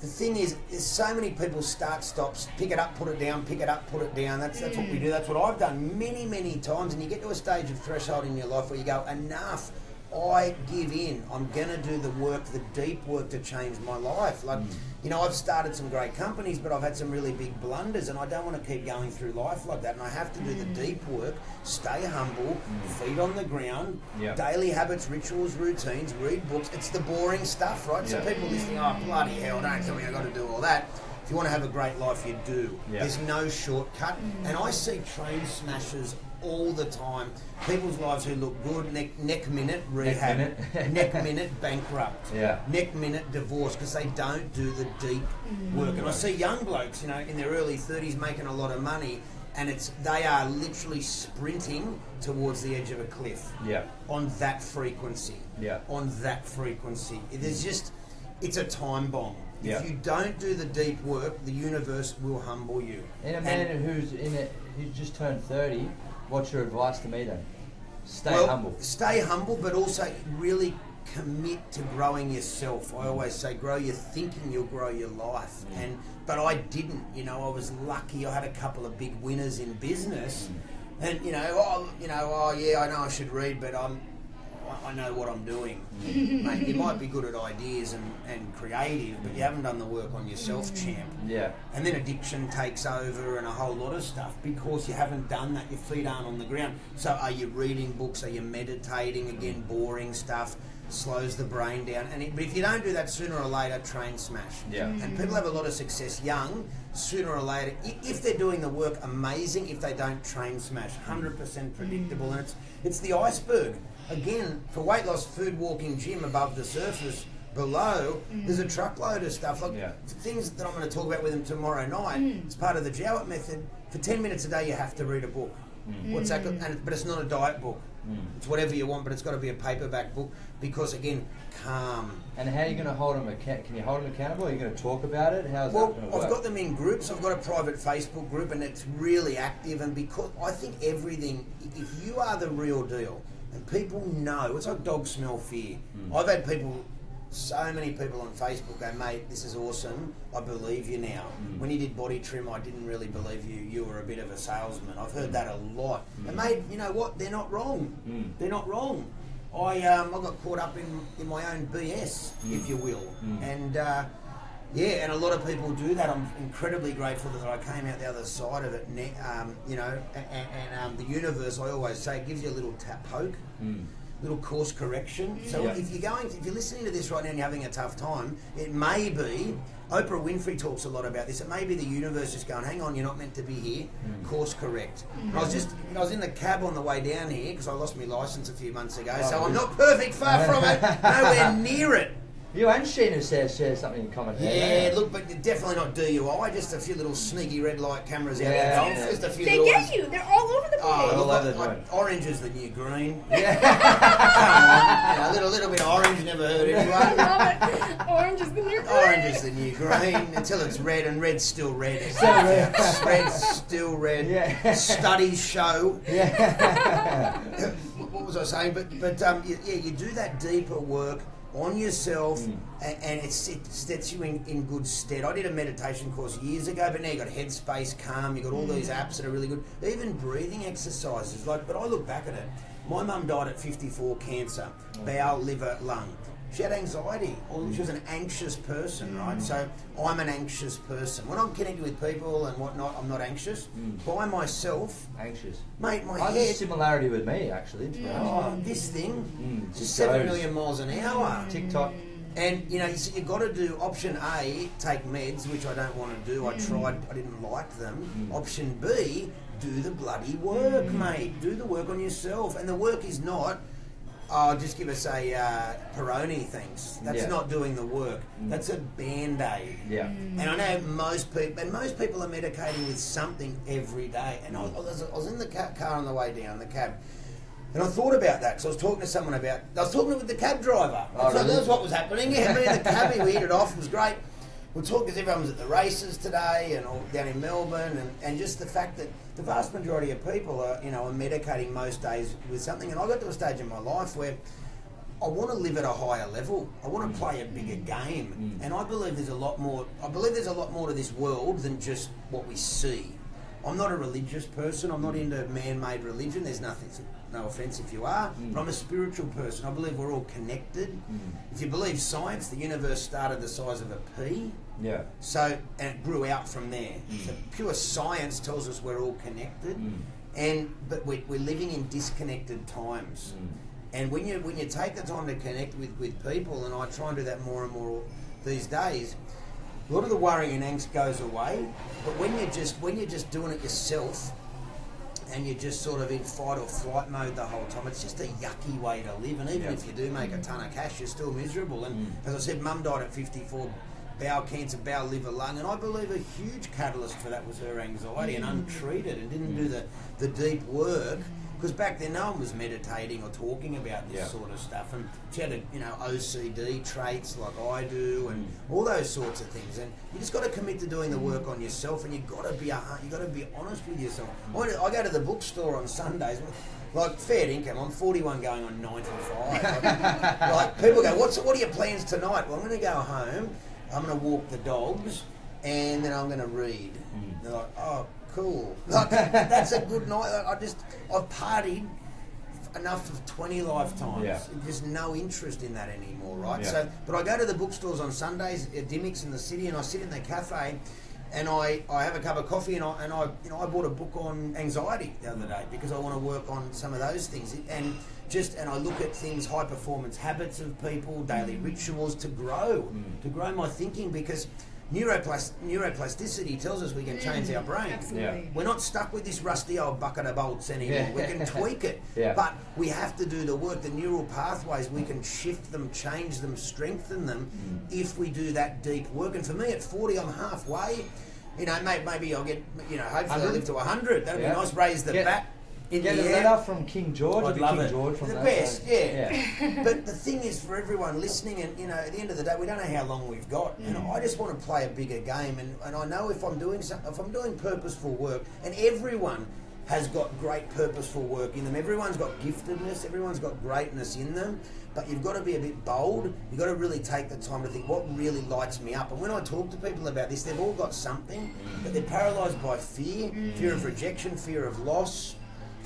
the thing is, there's so many people start, stops, pick it up, put it down, pick it up, put it down. That's that's what we mm. do. That's what I've done many, many times. And you get to a stage of threshold in your life where you go, enough. I give in. I'm gonna do the work, the deep work to change my life. Like, hmm. you know, I've started some great companies, but I've had some really big blunders, and I don't want to keep going through life like that. And I have to do the hmm. deep work, stay humble, hmm. feet on the ground, Yeah. daily habits, rituals, routines, read books. It's the boring stuff, right? So Yeah. people listening, oh bloody hell, don't tell me I've got to do all that. If you want to have a great life, you do. Yeah. There's no shortcut. And I see train smashers all the time. People's lives who look good, neck, neck minute rehab, minute. neck minute bankrupt, Yeah. neck minute divorce because they don't do the deep mm. work. And I see young blokes, you know, in their early 30s making a lot of money. And it's they are literally sprinting towards the edge of a cliff Yeah. on that frequency. Yeah. On that frequency. There's mm. just, it's a time bomb. Yeah. If you don't do the deep work, the universe will humble you. And a man who's in it, who's just turned thirty, what's your advice to me then? Stay well, humble. Stay humble, but also really commit to growing yourself. I always say, grow your thinking, you'll grow your life. Mm. And but I didn't. You know, I was lucky. I had a couple of big winners in business, Mm. and you know, oh, you know, oh yeah, I know I should read, but I'm. I- I know what I'm doing. Mate, you might be good at ideas and, and creative, but you haven't done the work on yourself, champ. Yeah. And then addiction takes over and a whole lot of stuff because you haven't done that. Your feet aren't on the ground. So are you reading books? Are you meditating? Again, boring stuff slows the brain down. And it, but if you don't do that, sooner or later, train smash. Yeah. Mm-hmm. And people have a lot of success young. Sooner or later, if they're doing the work, amazing. If they don't, train smash. Hundred percent predictable, and it's it's the iceberg. Again, for weight loss, food, walking, gym above the surface. Below, mm. there's a truckload of stuff. Like Yeah. things that I'm going to talk about with them tomorrow night. Mm. It's part of the Jowett method. For 10 minutes a day, you have to read a book. Mm. What's that? And, but it's not a diet book. It's whatever you want, but it's got to be a paperback book because, again, calm. And how are you going to hold them? Account- can you hold them accountable? Are you going to talk about it? How's Well, that going to work? I've got them in groups. I've got a private Facebook group, and it's really active. And because I think everything, if you are the real deal, and people know, it's like dog smell fear. I've had people, so many people on Facebook go, mate, this is awesome. I believe you now. When you did Bodytrim, I didn't really believe you. You were a bit of a salesman. I've heard that a lot. And mate, you know what? They're not wrong. Mm. They're not wrong. I um, I got caught up in, in my own BS, if you will, and. Uh, yeah, and a lot of people do that. I'm incredibly grateful that I came out the other side of it. Ne- um, you know, and, and um, the universe, I always say, gives you a little tap poke, little course correction. So Yeah. if you're going, if you're listening to this right now and you're having a tough time, it may be. Oprah Winfrey talks a lot about this. It may be the universe just going, "Hang on, you're not meant to be here." Course correct. And I was just, I was in the cab on the way down here because I lost my license a few months ago. so Oh, I'm not perfect, far from it, nowhere near it. You and Sheena share, share something in common. Yeah, look, but you definitely not DUI. Just a few little sneaky red light cameras out Yeah, there. yeah. Just a few They little get ones. you. They're all over the place. Oh, All look, over the I- road. orange is the new green. Yeah. Come on, you know, a little, little bit of orange. Never hurt anyone. Love it. Orange is the new green. Orange is the new green until it's red, and red's still red. Still red. Red's still red. Yeah. Studies show. yeah. what was I saying? But but um, you, yeah, you do that deeper work. On yourself, mm. and, and it sets you in, in good stead. I did a meditation course years ago, but now you got Headspace, Calm, you got all these mm. apps that are really good. Even breathing exercises. Like, but I look back at it. My mum died at 54, cancer, oh, bowel, liver, lung. She had anxiety, or she was an anxious person, right? So I'm an anxious person. When I'm connected with people and whatnot, I'm not anxious. Mm. By myself, Anxious. mate, my there's a head. similarity with me, actually, to be honest. Oh, this thing, Mm, just just seven goes. million miles an hour. Mm. TikTok. And you know, you you've got to do option A, take meds, which I don't want to do. I mm. tried, I didn't like them. Option B, do the bloody work, mate. Do the work on yourself, and the work is not. Oh, just give us a uh, Peroni, thanks. That's Yeah. not doing the work. That's a band aid. Yeah. And I know most people, and most people are medicating with something every day. And I was, I was in the ca- car on the way down, the cab, and I thought about that. because I was talking to someone about. I was talking with the cab driver. Oh, so really? that's what was happening. Yeah, me and the cabbie, we hit it off. It was great. We're talking because everyone was at the races today and all down in Melbourne, and, and just the fact that the vast majority of people are, you know, are medicating most days with something. And I got to a stage in my life where I want to live at a higher level. I want to mm. play a bigger game, mm. and I believe there's a lot more. I believe there's a lot more to this world than just what we see. I'm not a religious person. I'm not mm. into man-made religion. There's nothing. No offense if you are, but I'm a spiritual person. I believe we're all connected. If you believe science, the universe started the size of a pea. Yeah. So and it grew out from there. Mm. So pure science tells us we're all connected, mm. and but we're, we're living in disconnected times. Mm. And when you when you take the time to connect with, with people, and I try and do that more and more these days, a lot of the worry and angst goes away. But when you're just when you're just doing it yourself, and you're just sort of in fight or flight mode the whole time. It's just a yucky way to live. And even if you do make a ton of cash, you're still miserable. And as I said, Mum died at 54, bowel cancer, bowel, liver, lung, and I believe a huge catalyst for that was her anxiety and hmm. untreated and didn't do hmm. the, the deep work. Because back then, no one was meditating or talking about this Yeah. sort of stuff, and she had, a, you know, OCD traits like I do, and hmm. all those sorts of things. And you just got to commit to doing the work on yourself, and you got to be a, you got to be honest with yourself. I, I go to the bookstore on Sundays. Like fair income, I'm 41 going on 95. Like, like, people go, "What's what are your plans tonight?" Well, I'm going to go home. I'm going to walk the dogs, and then I'm going to read. Mm. They're like, "Oh, cool. Like, that's a good night." Like, I just I've partied enough of 20 lifetimes. Yeah. There's no interest in that anymore, right? Yeah. So, but I go to the bookstores on Sundays at Dymocks in the city, and I sit in the cafe, and I, I have a cup of coffee, and I and I you know I bought a book on anxiety the other day because I want to work on some of those things, and just and I look at things, high performance habits of people, daily rituals to grow, to grow my thinking because. Neuroplas- neuroplasticity tells us we can change our brain. Absolutely. We're not stuck with this rusty old bucket of bolts anymore. Yeah. We can tweak it. Yeah. But we have to do the work. The neural pathways, we can shift them, change them, strengthen them Mm. if we do that deep work. And for me, at 40, I'm halfway. You know, may- maybe I'll get, you know, hopefully I'll 100? live to 100. That'd Yeah. be nice. Raise the bat in Get the a air. letter from King George. I'd love King it. George from the that best, side. yeah. but the thing is, for everyone listening, and you know, at the end of the day, we don't know how long we've got, and mm. I just want to play a bigger game. And, and I know if I'm doing some, if I'm doing purposeful work, and everyone has got great purposeful work in them. Everyone's got giftedness. Everyone's got greatness in them. But you've got to be a bit bold. You've got to really take the time to think what really lights me up. And when I talk to people about this, they've all got something, but they're paralysed by fear, fear of mm. rejection, fear of loss,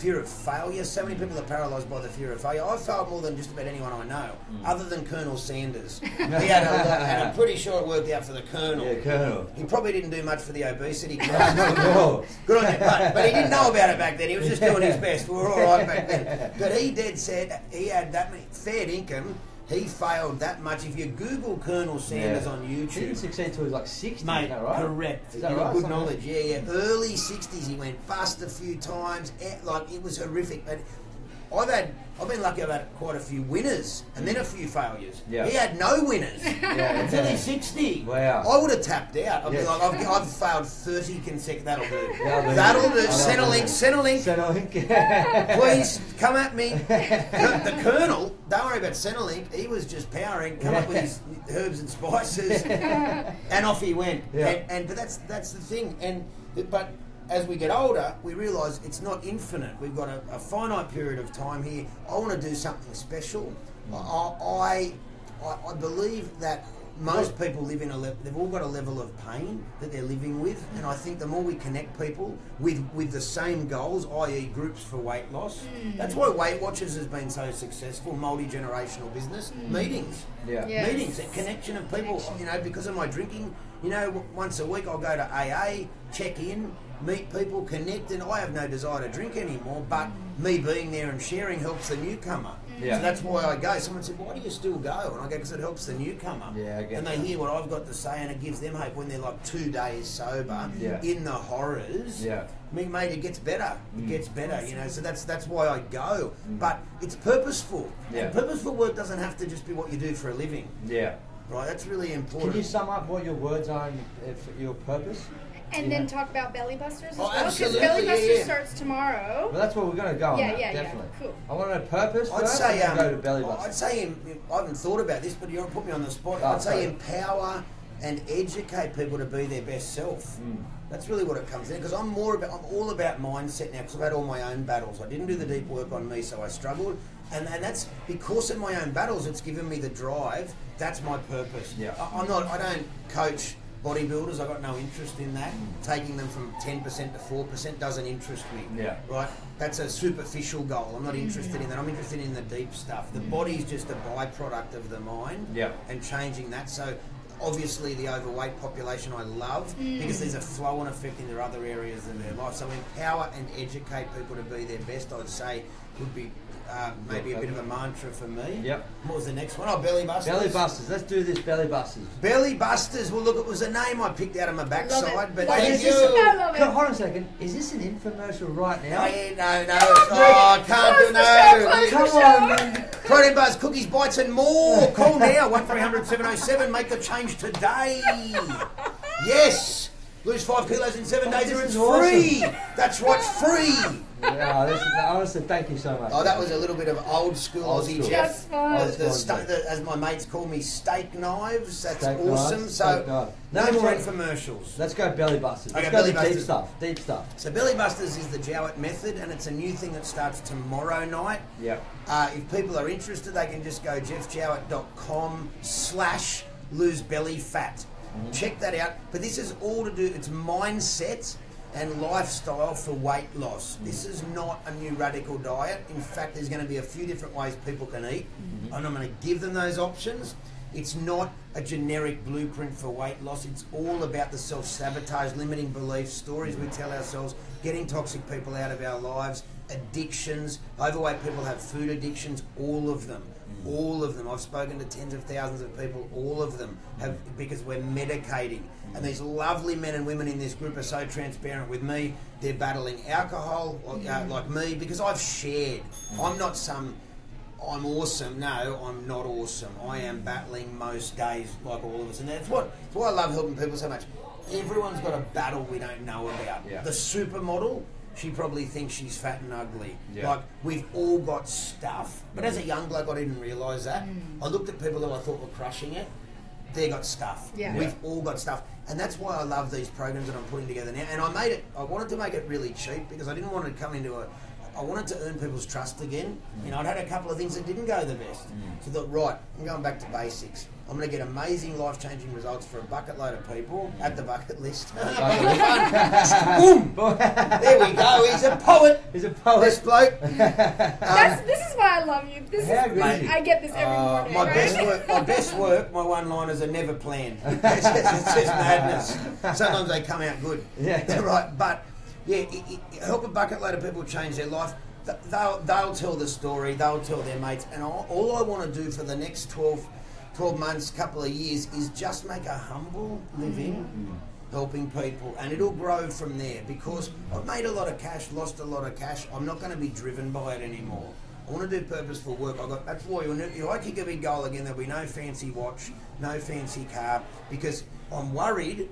fear of failure. So many people are paralysed by the fear of failure. I've failed more than just about anyone I know, hmm. other than Colonel Sanders. he had a lot, and I'm pretty sure it worked out for the Colonel. Yeah, Colonel. He probably didn't do much for the obesity crisis. all. Good on you, but, but he didn't know about it back then. He was just doing his best. We were all right back then. But he did said he had that many fair income. He failed that much. If you Google Colonel Sanders Yeah. on He didn't YouTube, succeed till he was like 60, Mate, is that right? correct. Is that right? good Something- knowledge. Yeah, yeah. Early sixties, he went bust a few times. Like it was horrific. But I've had, I've been lucky. I've had quite a few winners and then a few failures. Yeah. He had no winners Yeah, until yeah. he's sixty. Wow. I would have tapped out. I'd be like, I've I've failed thirty consecutive. That'll do. That'll do. That'll do. That'll Centrelink. Centrelink. Centrelink. Please come at me. The, the Colonel, don't worry about Centrelink. He was just powering, come up with his herbs and spices, and off he went. Yeah. And, and but that's that's the thing. And but as we get older, we realise it's not infinite. We've got a, a finite period of time here. I want to do something special. Hmm. I, I I, I believe that most people live in a level, they've all got a level of pain that they're living with, and I think the more we connect people with with the same goals, i.e., groups for weight loss, hmm. that's why Weight Watchers has been so successful, multi generational business hmm. meetings, Yeah. Yeah. Yes. meetings, a connection of people. Connection. You know, because of my drinking, you know, once a week I'll go to AA, check in, meet people, connect, and I have no desire to drink anymore. But me being there and sharing helps the newcomer. Yeah. So that's why I go. Someone said, "Why do you still go?" And I go, "Because it helps the newcomer." Yeah, I get And they that. hear what I've got to say, and it gives them hope when they're like two days sober Yeah. in the horrors. Yeah. I mean, mate, it gets better. It Mm. gets better, you know. So that's that's why I go. But it's purposeful. Yeah. And purposeful work doesn't have to just be what you do for a living, Yeah. right? That's really important. Can you sum up what your words are and if your purpose? And Yeah. then talk about belly busters as Oh, well. Because absolutely, belly yeah, busters yeah. starts tomorrow. Well, that's what we're going to go on. Yeah, that, yeah, yeah. definitely. Cool. I want to know purpose I'd say and um, go to belly I'd say em- I haven't thought about this, but you put me on the spot. Oh, I'd say empower and educate people to be their best self. That's really what it comes in because I'm more about I'm all about mindset now because I've had all my own battles. I didn't do the deep work on me, so I struggled, and and that's because of my own battles. It's given me the drive. That's my purpose. Yeah. I, I'm not. I don't coach bodybuilders. I've got no interest in that. Taking them from ten percent to four percent doesn't interest me. Yeah. Right. That's a superficial goal. I'm not interested in that. I'm interested in the deep stuff. The mm. body's just a byproduct of the mind. Yeah. And changing that. So obviously the overweight population I love because there's a flow and effect in their other areas of their life. So empower and educate people to be their best, I'd say, would be uh, maybe a bit of a mantra for me. Yep. What was the next one? Oh, belly busters. Belly busters. Let's do this belly busters. Belly busters. Well, look, it was a name I picked out of my backside, but Love thank it. you. I love Come- it. Hold on a second. Is this an infomercial right now? No, yeah, no, no. Oh, I can't do Close the show, no. Come on, man. Protein bars, cookies, bites, and more. Call now, 1300 707. Make the change today. Yes. Lose five kilos in seven days it's is awesome. free. That's right, free. Yeah, this is, honestly, thank you so much. Oh, that was a little bit of old school Old Aussie school. Geoff. That's fun. The- the sta- the- as my mates call me, steak knives. That's Steak awesome. knives, so, steak no Let's more infomercials. Let's go belly busters. Let's Okay, go belly to deep busters. stuff. Deep stuff. So Belly Busters is the Jowett method, and it's a new thing that starts tomorrow night. Yep. Uh, if people are interested, they can just go geoffjowett.com slash lose belly fat. Check that out. But this is all to do, it's mindset and lifestyle for weight loss. This is not a new radical diet. In fact, there's going to be a few different ways people can eat, and I'm going to give them those options. It's not a generic blueprint for weight loss. It's all about the self sabotage, limiting beliefs, stories we tell ourselves, getting toxic people out of our lives, addictions. Overweight people have food addictions, all of them. All of them. I've spoken to tens of thousands of people, all of them have because we're medicating. And these lovely men and women in this group are so transparent with me. They're battling alcohol, like, uh, like me, because I've shared. I'm not some I'm awesome. No, I'm not awesome. I am battling most days like all of us. And that's what that's why I love helping people so much. Everyone's got a battle we don't know about. Yeah. The supermodel, she probably thinks she's fat and ugly. Yeah. Like we've all got stuff. But as a mm. young bloke I didn't realise that. Mm. I looked at people who I thought were crushing it. They got stuff. Yeah. We've all got stuff. And that's why I love these programs that I'm putting together now. And I made it I wanted to make it really cheap because I didn't want to come into a I wanted to earn people's trust again. Mm. You know, I'd had a couple of things that didn't go the best. So I thought, right, I'm going back to basics. I'm going to get amazing, life-changing results for a bucket load of people at the bucket list. Boom! There we go. He's a poet. He's a This bloke. That's, this is why I love you. This How is, good this is is? I get this every Uh, morning. my right? best work, my best work, my one-liners are never planned. It's just, it's just madness. Sometimes they come out good. Yeah. right. But yeah, it, it, help a bucket load of people change their life. They'll, they'll tell the story. They'll tell their mates. And all, all I want to do for the next 12, 12 months, couple of years, is just make a humble living. Mm. Helping people, and it'll grow from there because I've made a lot of cash, lost a lot of cash. I'm not going to be driven by it anymore. I want to do purposeful work. I got that's why if I kick a big goal again, there'll be no fancy watch, no fancy car, because I'm worried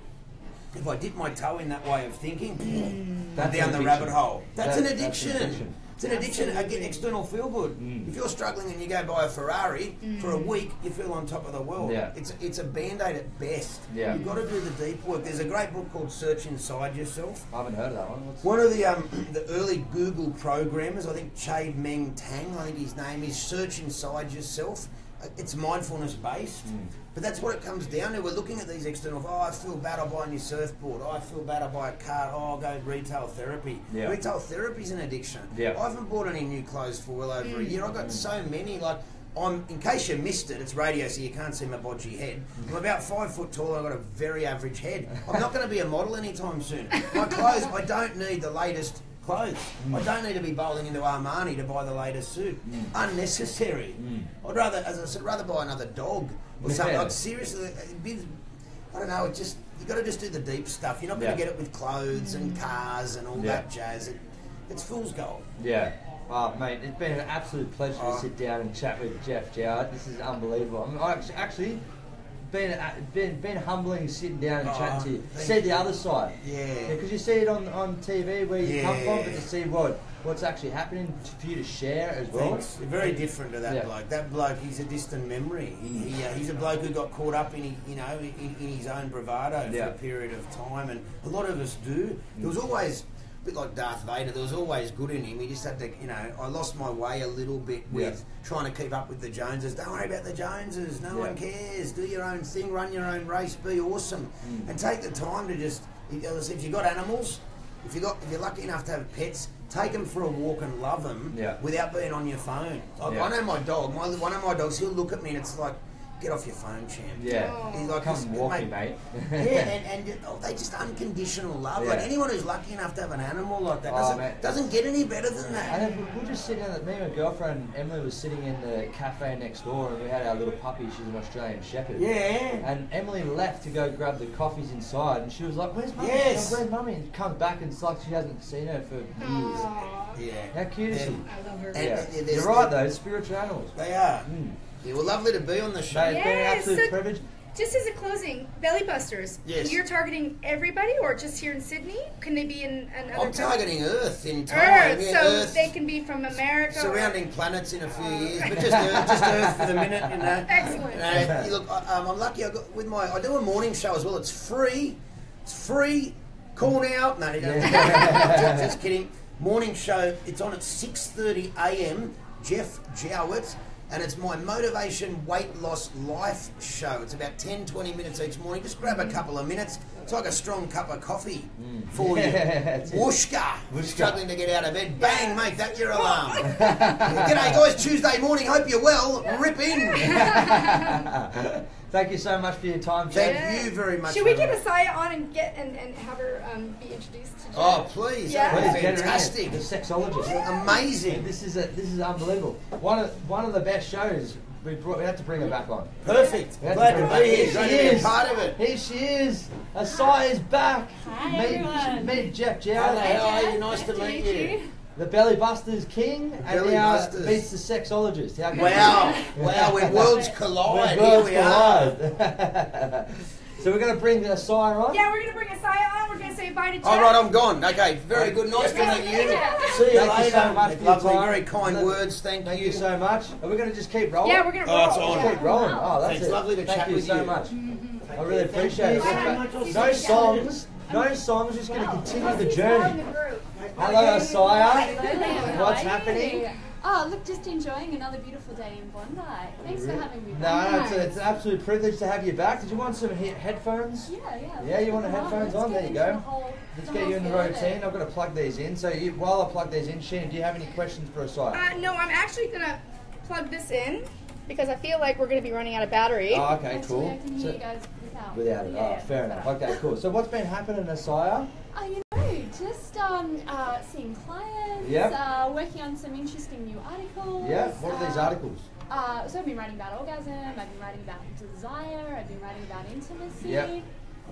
if I dip my toe in that way of thinking, mm. That's down the addiction. rabbit hole. That's That- an that's an addiction. It's an addiction. Again, external feel good. Mm. If you're struggling and you go buy a Ferrari for a week, you feel on top of the world. Yeah. It's it's a band aid at best. Yeah. You've got to do the deep work. There's a great book called Search Inside Yourself. I haven't heard of that one. What's One of the um, the early Google programmers, I think Chade-Meng Tan, I think his name is, search inside yourself. It's mindfulness based. Mm. But that's what it comes down to. We're looking at these external. Oh, I feel bad. I buy a new surfboard. Oh, I feel bad. I buy a car. Oh, I'll go retail therapy. Yeah. Retail therapy is an addiction. Yeah. I haven't bought any new clothes for well over a Mm. year. I've got so many. Like, I'm. In case you missed it, it's radio, so you can't see my bodgy head. I'm about five foot tall. I've got a very average head. I'm not going to be a model anytime soon. My clothes. I don't need the latest clothes. Mm. I don't need to be bowling into Armani to buy the latest suit. Mm. Unnecessary. Mm. I'd rather, as I said, rather buy another dog or something. Yeah. Like seriously, be- I don't know. It just you got to just do the deep stuff. You're not going Yeah. to get it with clothes and cars and all Yeah. that jazz. It, it's fool's gold. Yeah. Oh, mate, it's been an absolute pleasure Oh. to sit down and chat with Geoff Jowett. This is unbelievable. I'm I actually, actually been, uh, been been humbling sitting down and Oh, chatting to you. See the other side. Yeah. Because you see it on, on TV where you come from, but to see what what's actually happening for you to share as well. Thanks. Very different to that Yeah. bloke. That bloke, he's a distant memory. He, he, uh, he's a bloke who got caught up in, he- you know, in, in his own bravado Yeah. for a period of time, and a lot of us do. There was always a bit like Darth Vader. There was always good in him. He just had to, you know. I lost my way a little bit with Yeah. trying to keep up with the Joneses. Don't worry about the Joneses. No Yeah. one cares. Do your own thing. Run your own race. Be awesome, Mm. and take the time to just. As I said, if you've got animals, if you got, if you're lucky enough to have pets. Take them for a walk and love them Yeah. without being on your phone. Like. I know my dog. My, one of my dogs, he'll look at me and it's like, get off your phone, champ. Yeah. Oh. He's like, Come "This- walk me, mate. yeah, and, and it- oh, they just unconditional love. Like anyone who's lucky enough to have an animal like that Oh, doesn't, mate. doesn't get any better than that. And then we- we were just sitting down, me and my girlfriend Emily was sitting in the cafe next door and we had our little puppy, she's an Australian Shepherd. Yeah. And Emily left to go grab the coffees inside, and she was like, "Where's mummy? Yes. Where's mummy?" And comes back, and it's like she hasn't seen her for years. Aw, Yeah. How cute is she? I love her. And- Yeah. there's- You're right though. Spiritual animals. They are. Mm. Yeah, well, lovely to be on the show. Mate, it's been an Yes, absolute so- privilege. Just as a closing, Belly Busters. Yes. You're targeting everybody, or just here in Sydney? Can they be in another? I'm targeting Earth in time. Earth, yeah, so Earth, they can be from America. or- surrounding planets in a few years, but just Earth, just Earth for the minute, you know. Excellent. You know, you look, I- um, I'm lucky. I got with my. I do a morning show as well. It's free. It's free. Call now. No, you don't. just, just kidding. Morning show. It's on at 6:30 a.m. Geoff Jowett. And it's my motivation weight loss life show. It's about 10, 20 minutes each morning. Just grab a couple of minutes. It's like a strong cup of coffee for Yeah, you. that's it. Whooshka. Whooshka. Struggling to get out of bed. Bang, make that your alarm. G'day guys, Tuesday morning. Hope you're well. Rip in. Thank you so much for your time, Geoff. Thank you very much. Should we get having. Isiah on and get and, and have her um, be introduced to Geoff? Oh, please. Yeah. Please be get her in. fantastic. The sexologist. Amazing. This is a, this is unbelievable. One of one of the best shows. We brought, we had to bring her back on. Perfect. We had Glad bring to her be back. here. Glad to be part of it. Here she is. Isiah is back. Hi, meet, everyone. meet Geoff Hello, Jowett, how are you? Geoff. Nice to meet you. the Belly Busters King, and uh, Belly now Busters. beats the sexologist. How good Wow. is Wow, when worlds that? collide, When here worlds we are. collide. so we're going to bring Isiah on. Yeah, we're gonna bring Isiah on. We're gonna say bye to Geoff. All right, I'm gone. Okay, very good. Nice to meet you. Yeah. See you Thank you so much for your Lovely, time. very kind Thank- words. Thank, Thank you so much. Are we going to just keep rolling? Yeah, we're gonna. roll. Oh, it's on. Yeah. Keep rolling. Oh, that's It's it. lovely to Thank chat you with so you. much. Mm-hmm. I really appreciate it. Thank you so much. I'll see No you songs. No songs. Just going to continue the He's now in journey. the. Hello, Isiah. Hello. What's How are happening? You? Oh, look, just enjoying another beautiful day in Bondi. Thanks for having me No, back. no, it's, a, it's an absolute privilege to have you back. Did you want some he- headphones? Yeah, yeah. Yeah, you want the headphones Let's on? There you go. the whole- Let's the get you in the feel of routine. I've got to plug these in. So you, while I plug these in, Sheena, do you have any questions for Isiah? Uh, no, I'm actually gonna plug this in because I feel like we're gonna be running out of battery. Oh, okay, Actually, cool. I can So- you guys without. without it. Yeah, oh, fair enough. Okay, cool. So what's been happening, Isiah? Oh, you know, just um, uh, seeing clients, Yep. uh, working on some interesting new articles. Yeah. What are these uh, articles? Uh, so I've been writing about orgasm, I've been writing about desire, I've been writing about intimacy. Yep.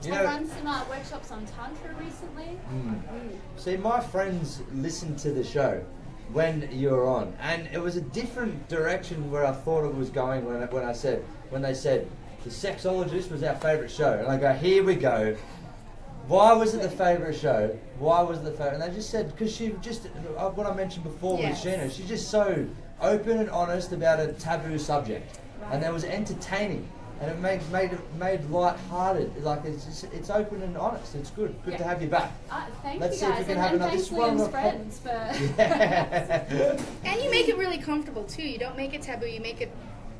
You I've run some uh, workshops on Tantra recently. Mm. See, my friends listened to the show when you were on, and it was a different direction where I thought it was going when I, when I said when they said the sexologist was our favourite show, and I go, here we go. Why was it the favourite show? Why was it the favourite? And they just said because she just uh, what I mentioned before Yes. with Sheena, she's just so open and honest about a taboo subject, and it was entertaining. And it made made it made light-hearted. Like it's just, it's open and honest. It's good. Good to have you back. Uh, thank Let's you see if we guys, can and, have and another- thanks this one Liam's friends for. Yeah. And you make it really comfortable too. You don't make it taboo. You make it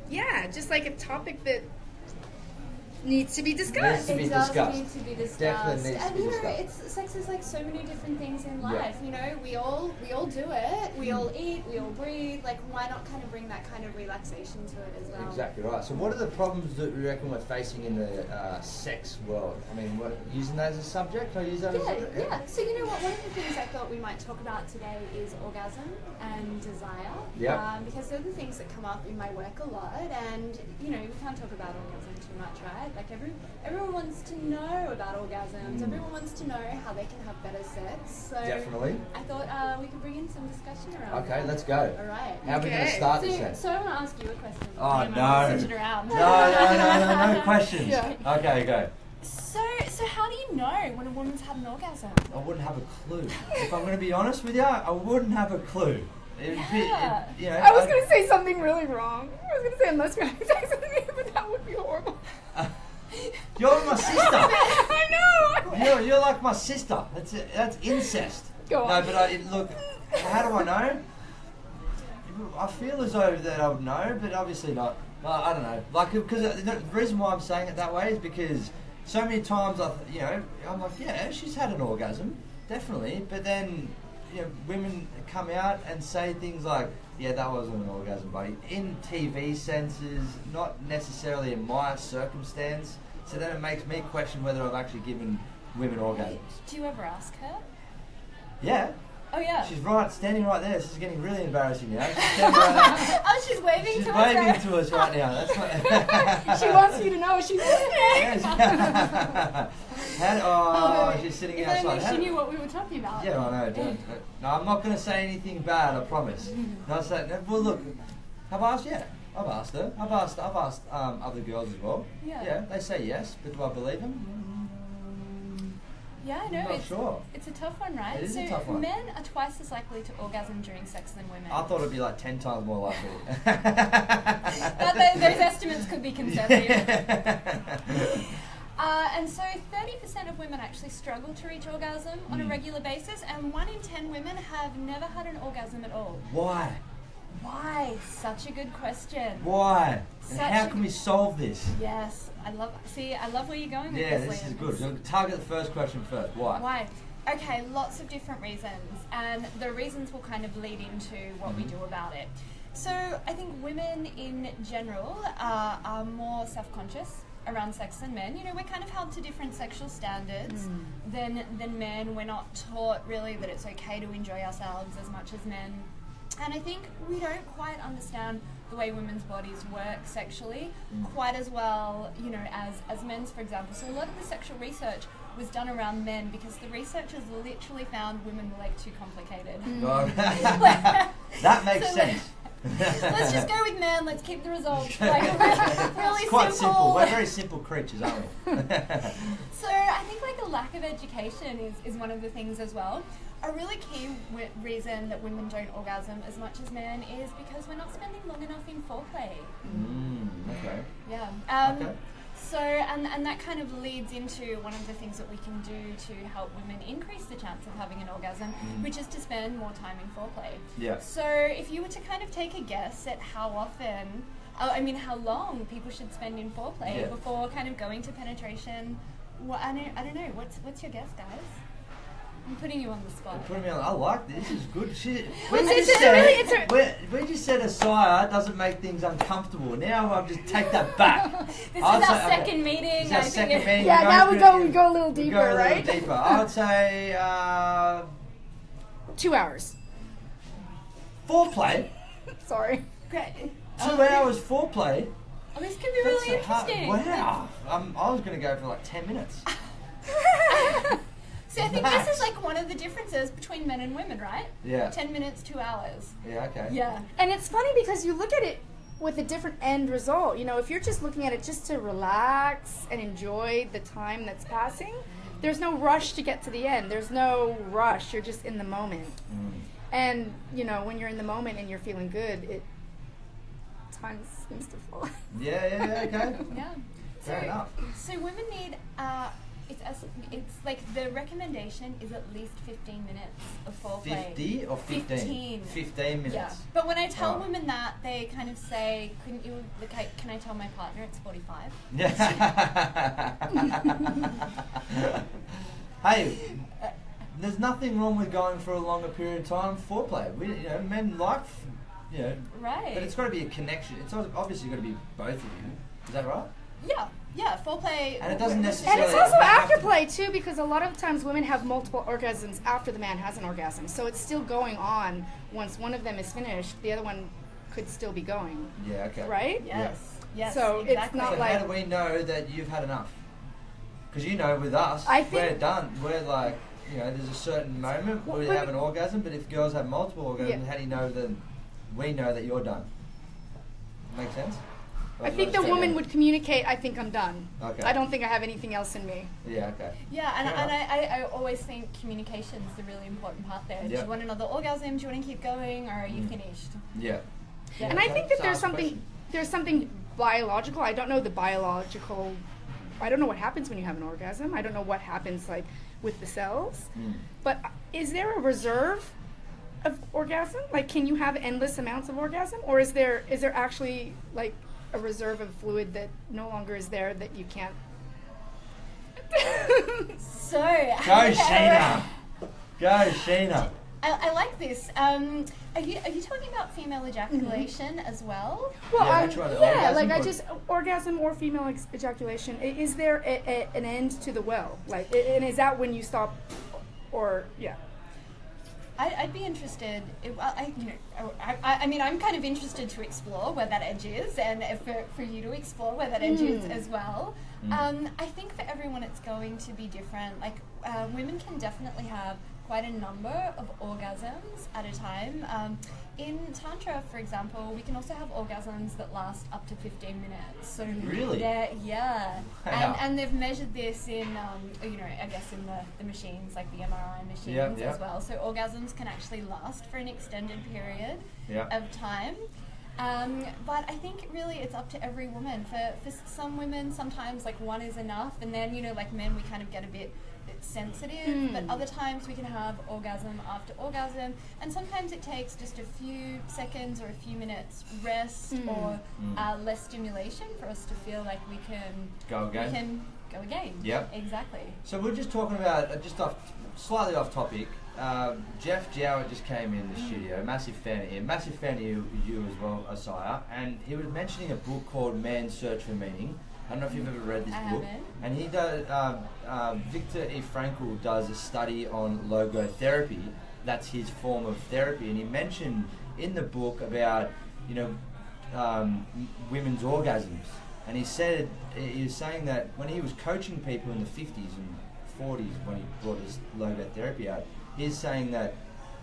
yeah, just like a topic that needs to be Needs discussed. to be it does discussed. need to be discussed. Definitely needs to and be you know, discussed. it's sex is like so many different things in Yeah. life. You know, we all we all do it. We Mm. all eat. We all breathe. Like, why not kind of bring that kind of relaxation to it as well? Exactly right. So, what are the problems that you reckon we're facing in the uh, sex world? I mean, what, using that as a subject? Can I use that as a Yeah, subject? yeah. So you know what? One of the things I thought we might talk about today is orgasm and desire. Yeah. Um, because they're the things that come up in my work a lot, and you know we can't talk about orgasm too much, right? Like every everyone wants to know about orgasms. Mm. Everyone wants to know how they can have better sex. So Definitely. I thought uh, we could bring in some discussion around. Okay, that. let's go. All right. How are we going to start So, this so I want to ask you a question. Oh, I'm no. gonna switch it around. No, no, no, no, no questions. Yeah. Okay, go. So, so how do you know when a woman's had an orgasm? I wouldn't have a clue. If I'm going to be honest with you, I wouldn't have a clue. It'd be- it- Yeah. you know, I was I- gonna say something really wrong. I was gonna say unless you're having sex with me, but that would be horrible. You're my sister. I know. You're, you're like my sister. That's it. That's incest. Go No, but I, look, how do I know? I feel as though that I would know, but obviously not. I don't know. Like, because the reason why I'm saying it that way is because so many times I, th- you know, I'm like, yeah, she's had an orgasm, definitely. But then, you know, women come out and say things like, yeah, that wasn't an orgasm, buddy. In TV senses, not necessarily in my circumstance. So then it makes me question whether I've actually given women orgasms. Do you ever ask her? Yeah, Oh yeah. she's right, standing right there. This is getting really embarrassing now. She's right oh, she's waving She's to us. waving right? to us right now. That's what. she wants you to know she's listening. Yes. How, oh, oh, she's sitting If outside. only she knew what we were talking about. yeah, I know. Don't, no, I'm not going to say anything bad. I promise. No, no, well, look, have I asked? Yeah, I've asked her. I've asked. I've asked um, other girls as well. Yeah. Yeah, they say yes, but do I believe them? Yeah, I know. Not it's, sure. it's a tough one, right? It is so a tough one. men are twice as likely to orgasm during sex than women. I thought it'd be like ten times more likely. But tho- those estimates could be conservative. Uh, and so 30% of women actually struggle to reach orgasm on a Mm. regular basis, and 1 in 10 women have never had an orgasm at all. Why? Why? Such a good question. Why? And Such how can we solve this? Yes, I love. See, I love where you're going with Yeah, this. this is good. Target the first question first. Why? Why? Okay, lots of different reasons, and the reasons will kind of lead into what we Mhm. do about it. So, I think women in general uh, are more self conscious around sex than men. You know, we're kind of held to different sexual standards than, than men. We're not taught really that it's okay to enjoy ourselves as much as men. And I think we don't quite understand the way women's bodies work sexually Mm. quite as well, you know, as, as men's, for example. So a lot of the sexual research was done around men because the researchers literally found women were like too complicated. No. that makes So, sense. Let's just go with men. Let's keep the results like really it's quite simple. simple. We're very simple creatures, aren't we? So I think like a lack of education is, is one of the things as well. A really key w- reason that women don't orgasm as much as men is because we're not spending long enough in foreplay. mm, okay. Yeah. Um, Okay. So, and, and that kind of leads into one of the things that we can do to help women increase the chance of having an orgasm, Mm. which is to spend more time in foreplay. Yeah. So, if you were to kind of take a guess at how often, uh, I mean, how long people should spend in foreplay Yeah. before kind of going to penetration, I, don't, I don't know, what's, what's your guess, guys? I'm putting you on the spot. Put me on. I like this. This is good shit. We It's- just it's a said, really- it's a- we, we just said Isiah doesn't make things uncomfortable. Now I'm just take that back. This I'd is our say- okay. second meeting. This is our I think second it- meeting. Yeah, We're now we go- it. we go a little We deeper, go a little right? deeper. I would say uh, Two hours. foreplay. Sorry. Great. Two Oh, hours foreplay. Oh, this could be really That's a hard- interesting. wow. Um, I was going to go for like ten minutes. So I think this is like one of the differences between men and women, right? Yeah. Ten minutes, two hours. Yeah. Okay. Yeah. And it's funny because you look at it with a different end result. You know, if you're just looking at it just to relax and enjoy the time that's passing, there's no rush to get to the end. There's no rush. You're just in the moment. Mm. And, you know, when you're in the moment and you're feeling good, it time seems to fly. Yeah. Yeah. Yeah. Okay. Yeah. Fair so, enough. So women need uh, It's as, it's like the recommendation is at least 15 minutes of foreplay. 50 or 15? 15. 15 minutes. Yeah, but when I tell Wow. women that, they kind of say, "Couldn't you? Can I tell my partner it's 45?" hey, there's nothing wrong with going for a longer period of time foreplay. We, you know, men like, you know, Right. but it's got to be a connection. It's obviously got to be both of you. Is that right? yeah, yeah, full play. And it doesn't necessarily. And it's also have to- afterplay too, because a lot of times women have multiple orgasms after the man has an orgasm. So it's still going on. Once one of them is finished, the other one could still be going, Yeah. Okay. right? Yes. Yes. So it's exactly. not So like- how do we know that you've had enough? Because you know, with us, I think- we're done. We're like, you know, there's a certain moment where we have an orgasm, but if girls have multiple orgasms, Yeah. how do you know that we know that you're done? Make sense? Or I think the woman would communicate, I think I'm done. Okay. I don't think I have anything else in me. Yeah. Okay. Yeah, and, Fair and. I, I, I always think communication is the really important part there. Do you want another orgasm? Do you want to keep going, or are you Mm. finished? Yeah. Yeah. And I think that so there's something question. there's something biological. I don't know the biological. I don't know what happens when you have an orgasm. I don't know what happens like with the cells. Mm. But is there a reserve of orgasm? Like, can you have endless amounts of orgasm, or is there is there actually like a reserve of fluid that no longer is there that you can't? So Go, Sheena. Go, Sheena. I, I like this. Um, are you are you talking about female ejaculation as well? Well, Yeah, um, yeah, orgasm like I just orgasm or female ex- ejaculation. Is there a, a, an end to the well? Like, and is that when you stop, or yeah? I, I'd be interested. If, I, I, you know, I, I, I mean, I'm kind of interested to explore where that edge is, and if for, for you to explore where that edge is Mm. as well. Mm. Um, I think for everyone, it's going to be different. Like, uh, women can definitely have quite a number of orgasms at a time. Um, in tantra, for example, we can also have orgasms that last up to 15 minutes. So Really? yeah, and, and they've measured this in, um, you know, I guess in the, the machines like the MRI machines Yep, yep. as well. So orgasms can actually last for an extended period Yeah. of time. Um, but I think really it's up to every woman. For, for some women, sometimes like one is enough, and then you know, like men, we kind of get a bit, bit sensitive. But Mm. other times we can have orgasm after orgasm, and sometimes it takes just a few seconds or a few minutes rest Mm. or Mm. uh, less stimulation for us to feel like we can Go again. we can go again. Yep. Exactly. So we're just talking about uh, just off, slightly off topic. Um, Geoff Jowett just came in the studio. Massive fan of him. Massive fan of you, you as well, Isiah. And he was mentioning a book called Man's Search for Meaning. I don't know if you've ever read this I book. haven't. And he does. Um, um, Viktor E. Frankl does a study on logotherapy. That's his form of therapy. And he mentioned in the book about you know um, women's orgasms. And he said he was saying that when he was coaching people in the 50s and 40s when he brought his logotherapy out, he's saying that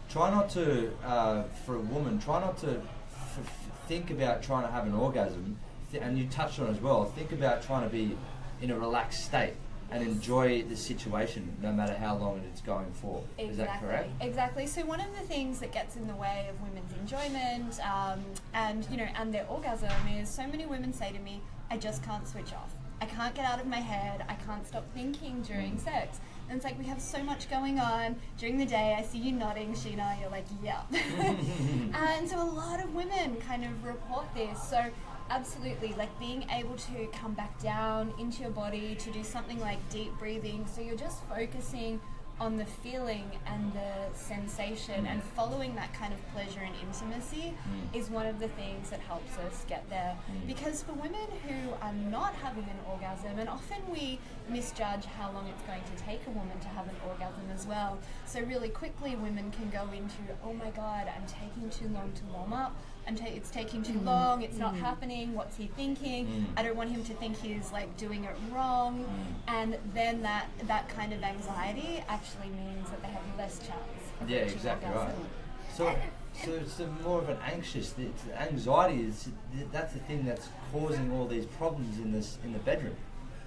try not to uh, for a woman try not to f- think about trying to have an orgasm. And you touched on it as well. Think about trying to be in a relaxed state and enjoy the situation, no matter how long it's going for. Is that Exactly. correct? Exactly. So one of the things that gets in the way of women's enjoyment um, and you know and their orgasm is so many women say to me, "I just can't switch off. I can't get out of my head. I can't stop thinking during Mm. sex." And it's like we have so much going on during the day. I see you nodding, Sheena. You're like, "Yeah." and so a lot of women kind of report this. So absolutely, like being able to come back down into your body to do something like deep breathing. So you're just focusing on the feeling and the sensation and following that kind of pleasure and intimacy Mm. is one of the things that helps us get there. Mm. Because for women who are not having an orgasm, and often we misjudge how long it's going to take a woman to have an orgasm as well. So really quickly, women can go into, oh my god, I'm taking too long to warm up. I'm ta- it's taking too long. It's not happening. What's he thinking? Mm. I don't want him to think he's like doing it wrong. Mm. And then that that kind of anxiety actually means that they have less chance. Of Yeah, reaching exactly right. So, so it's a more of an anxious. It's anxiety is that's the thing that's causing all these problems in this in the bedroom.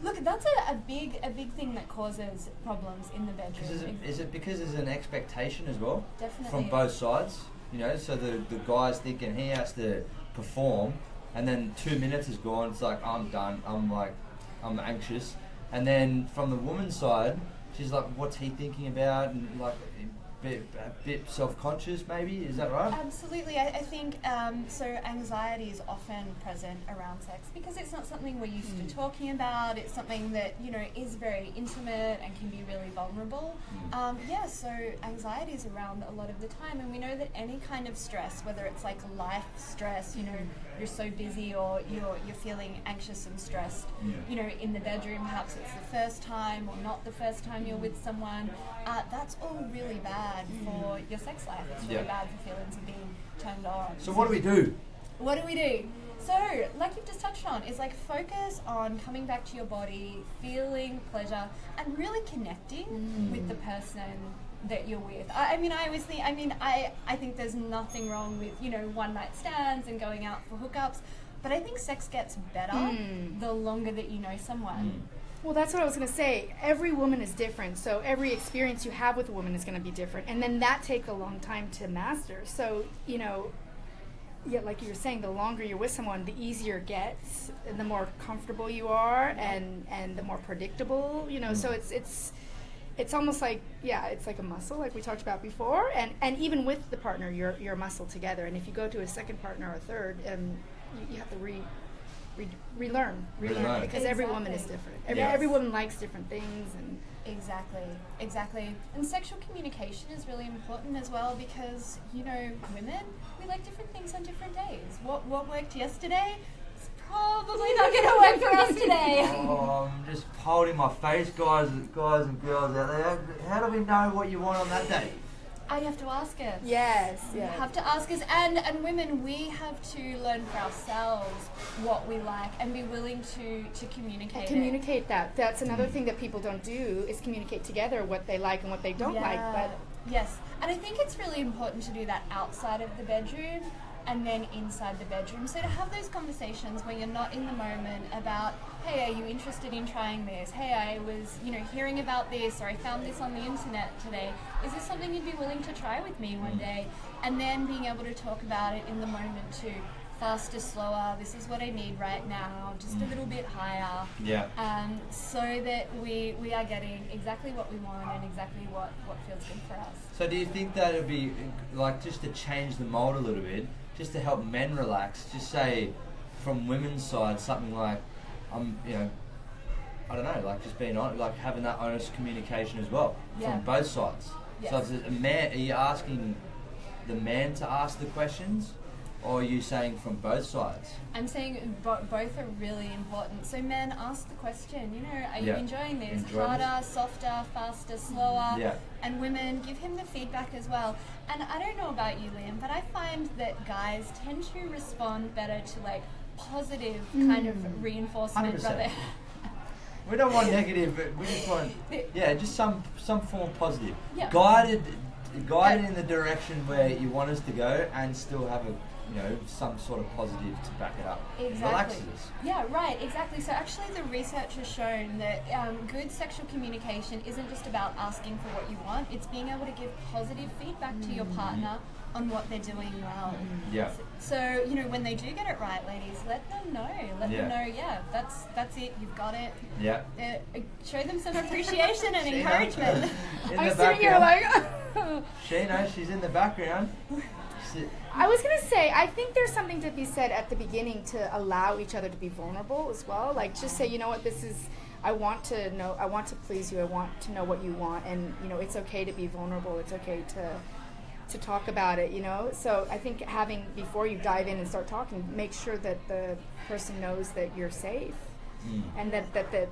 Look, that's a, a big a big thing that causes problems in the bedroom. Because is it, is it because there's an expectation as well Definitely. from both sides? You know, so the the guy's thinking he has to perform, and then two minutes is gone. It's like I'm done. I'm like I'm anxious, and then from the woman's side, she's like, "What's he thinking about?" and like bit, a bit self-conscious, maybe. Is that right? Absolutely. I, I think um, so. Anxiety is often present around sex because it's not something we're used Mm. to talking about. It's something that you know is very intimate and can be really vulnerable. Mm. Um, yeah. So anxiety is around a lot of the time, and we know that any kind of stress, whether it's like life stress, you know, you're so busy or you're you're feeling anxious and stressed. Yeah. You know, in the bedroom, perhaps it's the first time or not the first time you're with someone. Uh, that's all really bad for mm. your sex life. It's really Yeah. bad for feelings of being turned on. So what do we do? What do we do? So, like you've just touched on, is like focus on coming back to your body, feeling pleasure, and really connecting mm. with the person that you're with. I, I mean, I always think, I mean, I, I think there's nothing wrong with, you know, one night stands and going out for hookups, but I think sex gets better Mm. the longer that you know someone. Mm. Well, that's what I was going to say. Every woman is different, so every experience you have with a woman is going to be different, and then that takes a long time to master. So you know, yeah, like you were saying, the longer you're with someone, the easier it gets, and the more comfortable you are, and and the more predictable. You know, so it's it's it's almost like yeah, it's like a muscle, like we talked about before, and and even with the partner, you're you're a muscle together. And if you go to a second partner or a third, um, you, you have to re. Re- relearn, relearn, Relearn. because every woman is different. Every, Yeah. every woman likes different things, and Exactly, exactly. And sexual communication is really important as well because, you know, women, we like different things on different days. What, what worked yesterday is probably not going to work for us today. Oh, I'm just holding my face, guys, guys and girls out there. How do we know what you want on that day? I'd have to ask us. yes, You have to ask us, and, and women, we have to learn for ourselves what we like and be willing to, to communicate. it. communicate that. That's another thing that people don't do is communicate together what they like and what they don't like. But yes, and I think it's really important to do that outside of the bedroom and then inside the bedroom. So to have those conversations where you're not in the moment about, hey, are you interested in trying this? Hey, I was, you know, hearing about this or I found this on the internet today. Is this something you'd be willing to try with me one day? And then being able to talk about it in the moment too. Faster, slower, this is what I need right now, just a little bit higher Yeah. um, so that we, we are getting exactly what we want and exactly what, what feels good for us. So do you think that it'd be like just to change the mold a little bit, just to help men relax? Just say from women's side something like, I'm, you know, I don't know, like just being on, like having that honest communication as well Yeah. from both sides. So Yes. if it's a man, are you asking the man to ask the questions, or are you saying from both sides? I'm saying bo- both are really important. So, men, ask the question, you know, are you enjoying this? Enjoy this. Harder, softer, faster, slower? Yeah. And women, give him the feedback as well. And I don't know about you, Liam, but I find that guys tend to respond better to like positive kind of reinforcement 100%. rather. We don't want negative, but we just want, yeah, just some some form of positive. Yeah. Guided, guided in the direction where you want us to go, and still have a, you know, some sort of positive to back it up. Exactly. Relaxes. Yeah, right, exactly. So actually, the research has shown that um, good sexual communication isn't just about asking for what you want; it's being able to give positive feedback to your partner on what they're doing well. Yeah. So you know, when they do get it right, ladies, let them know. Let Yeah. them know, yeah, that's that's it. You've got it. Yeah. Uh, show them some appreciation and encouragement. In I'm the sitting here background. like. Sheena, she's in the background. I was gonna say, I think there's something to be said at the beginning to allow each other to be vulnerable as well. Like, just say, you know what, this is. I want to know. I want to please you. I want to know what you want, and you know, it's okay to be vulnerable. It's okay to to talk about it. You know. So I think having before you dive in and start talking, make sure that the person knows that you're safe, Mm. and that that that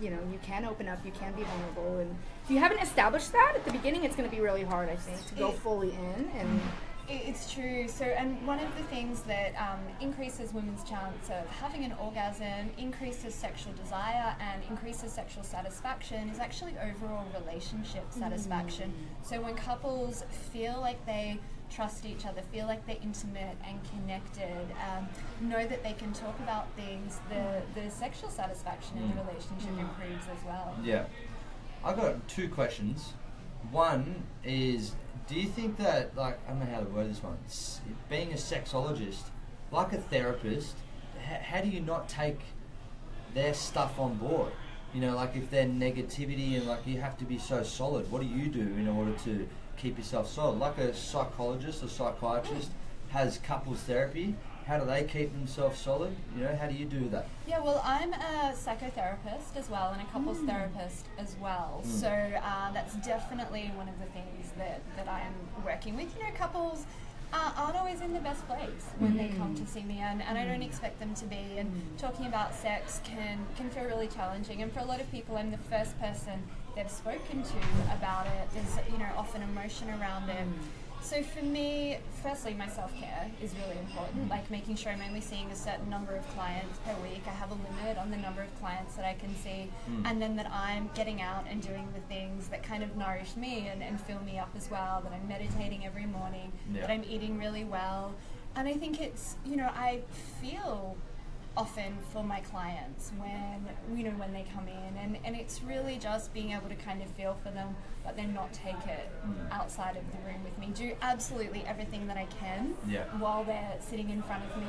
you know you can open up, you can be vulnerable, and if you haven't established that at the beginning, it's going to be really hard. I think to go fully in and. It- It's true. So, and one of the things that um, increases women's chance of having an orgasm, increases sexual desire, and increases sexual satisfaction is actually overall relationship satisfaction. So, when couples feel like they trust each other, feel like they're intimate and connected, um, know that they can talk about things, the, the sexual satisfaction in the relationship improves as well. Yeah. I've got two questions. One is, do you think that, like, I don't know how to word this one, being a sexologist, like a therapist, how do you not take their stuff on board? you know, like if they're negativity and like you have to be so solid, what do you do in order to keep yourself solid? Like a psychologist or psychiatrist has couples therapy. How do they keep themselves solid? You know, how do you do that? Yeah, well, I'm a psychotherapist as well and a couples therapist as well. Mm. So uh, that's definitely one of the things that, that I'm working with. You know, couples uh, aren't always in the best place when they come to see me, and, and I don't expect them to be. And talking about sex can, can feel really challenging. And for a lot of people, I'm the first person they've spoken to about it. There's, you know, often emotion around it. So for me, firstly, my self care is really important. Like making sure I'm only seeing a certain number of clients per week. I have a limit on the number of clients that I can see, hmm. and then that I'm getting out and doing the things that kind of nourish me and, and fill me up as well. That I'm meditating every morning. Yeah. That I'm eating really well, and I think it's you know I feel often for my clients when you know when they come in and, and it's really just being able to kind of feel for them but then not take it outside of the room with me do absolutely everything that I can Yeah. while they're sitting in front of me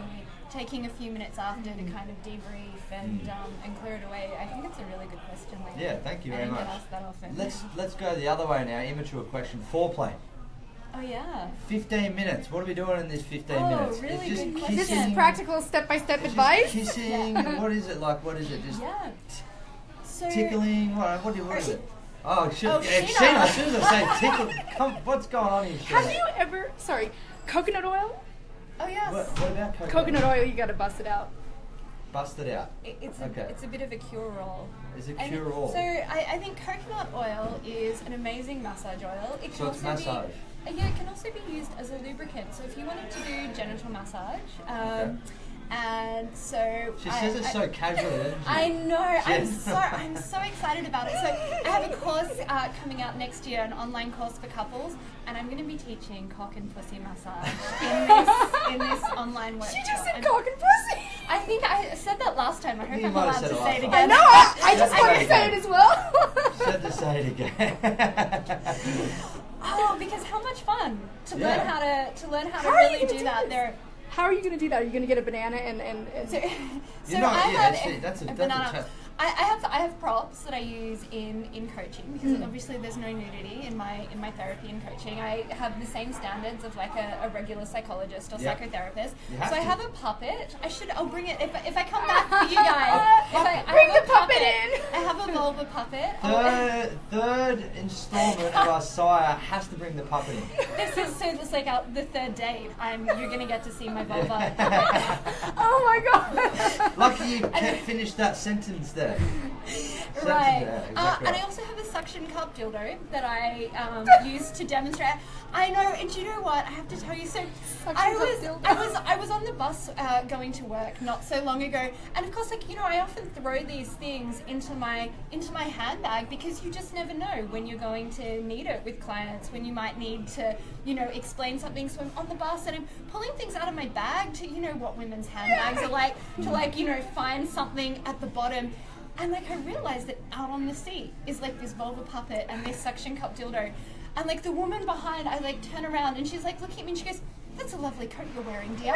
taking a few minutes after to kind of debrief and Mm. um, and clear it away I think it's a really good question Liam. Yeah, thank you I very don't much. get asked that often Let's let's go the other way now. Immature question. Foreplay. oh yeah 15 minutes. What are we doing in this 15 Oh, minutes? really It's just good kissing, question. This is practical step-by-step just advice. Kissing. what is it like? What is it? Just yeah so tickling. What, what, do you- what is it? Oh, shit. Oh, yeah, Sheena. Sheena. As soon as I say tickle, come, what's going on here? Have Sheena? you ever? Sorry, coconut oil. oh yes What, what about coconut? Coconut oil, you gotta bust it out. Bust it out. It- It's a, Okay. it's a bit of a cure-all. Is it And cure all? So I, I think coconut oil is an amazing massage oil. It can So it's also massage. Be, uh, yeah, it can also be used as a lubricant. So if you wanted to do genital massage, um, Okay. And so She I- says it I- so casually. I know. I'm so I'm so excited about it. So I have a course uh, coming out next year, an online course for couples, and I'm going to be teaching cock and pussy massage in this in this online workshop. She just said And cock and pussy. I think I said that last time. I hope You I'm allowed to say it last I again. know. I, I just want to say again. it as well. Said to say it again. Oh, because how much fun to Yeah. learn how to to learn how, How to really do do that. There, How are you gonna do that? Are you gonna get a banana and and, and so, so You're not- I yeah, a, that's a- a that's a banana. Cha- I, I have I have props that I use in, in coaching because Hmm. obviously there's no nudity in my in my therapy and coaching. I have the same standards of like a, a regular psychologist or Yeah. psychotherapist. You have so I have a puppet. I should I'll bring it if, if I come back for you guys. I, I Bring have the a puppet in. I have a vulva puppet. I'll- Third, third installment of our sire has to bring the puppet in. This is so this like out the third date. I'm you're gonna get to see my vulva. oh my god. Lucky you kept finished that sentence there. Right. uh, exactly and I also have a suction cup dildo that I um, use to demonstrate. I know, and do you know what? I have to tell you. So Suction I was. I was I was on the bus uh, going to work not so long ago, and of course, like you know, I often throw these things into my into my handbag because you just never know when you're going to need it with clients, when you might need to you know explain something. So I'm on the bus and I'm pulling things out of my bag to you know what women's handbags are like to like you know find something at the bottom. And like I realized that out on the seat is like this vulva puppet and this suction cup dildo. And like the woman behind, I like turn around and she's like looking at me and she goes, That's a lovely coat you're wearing, dear.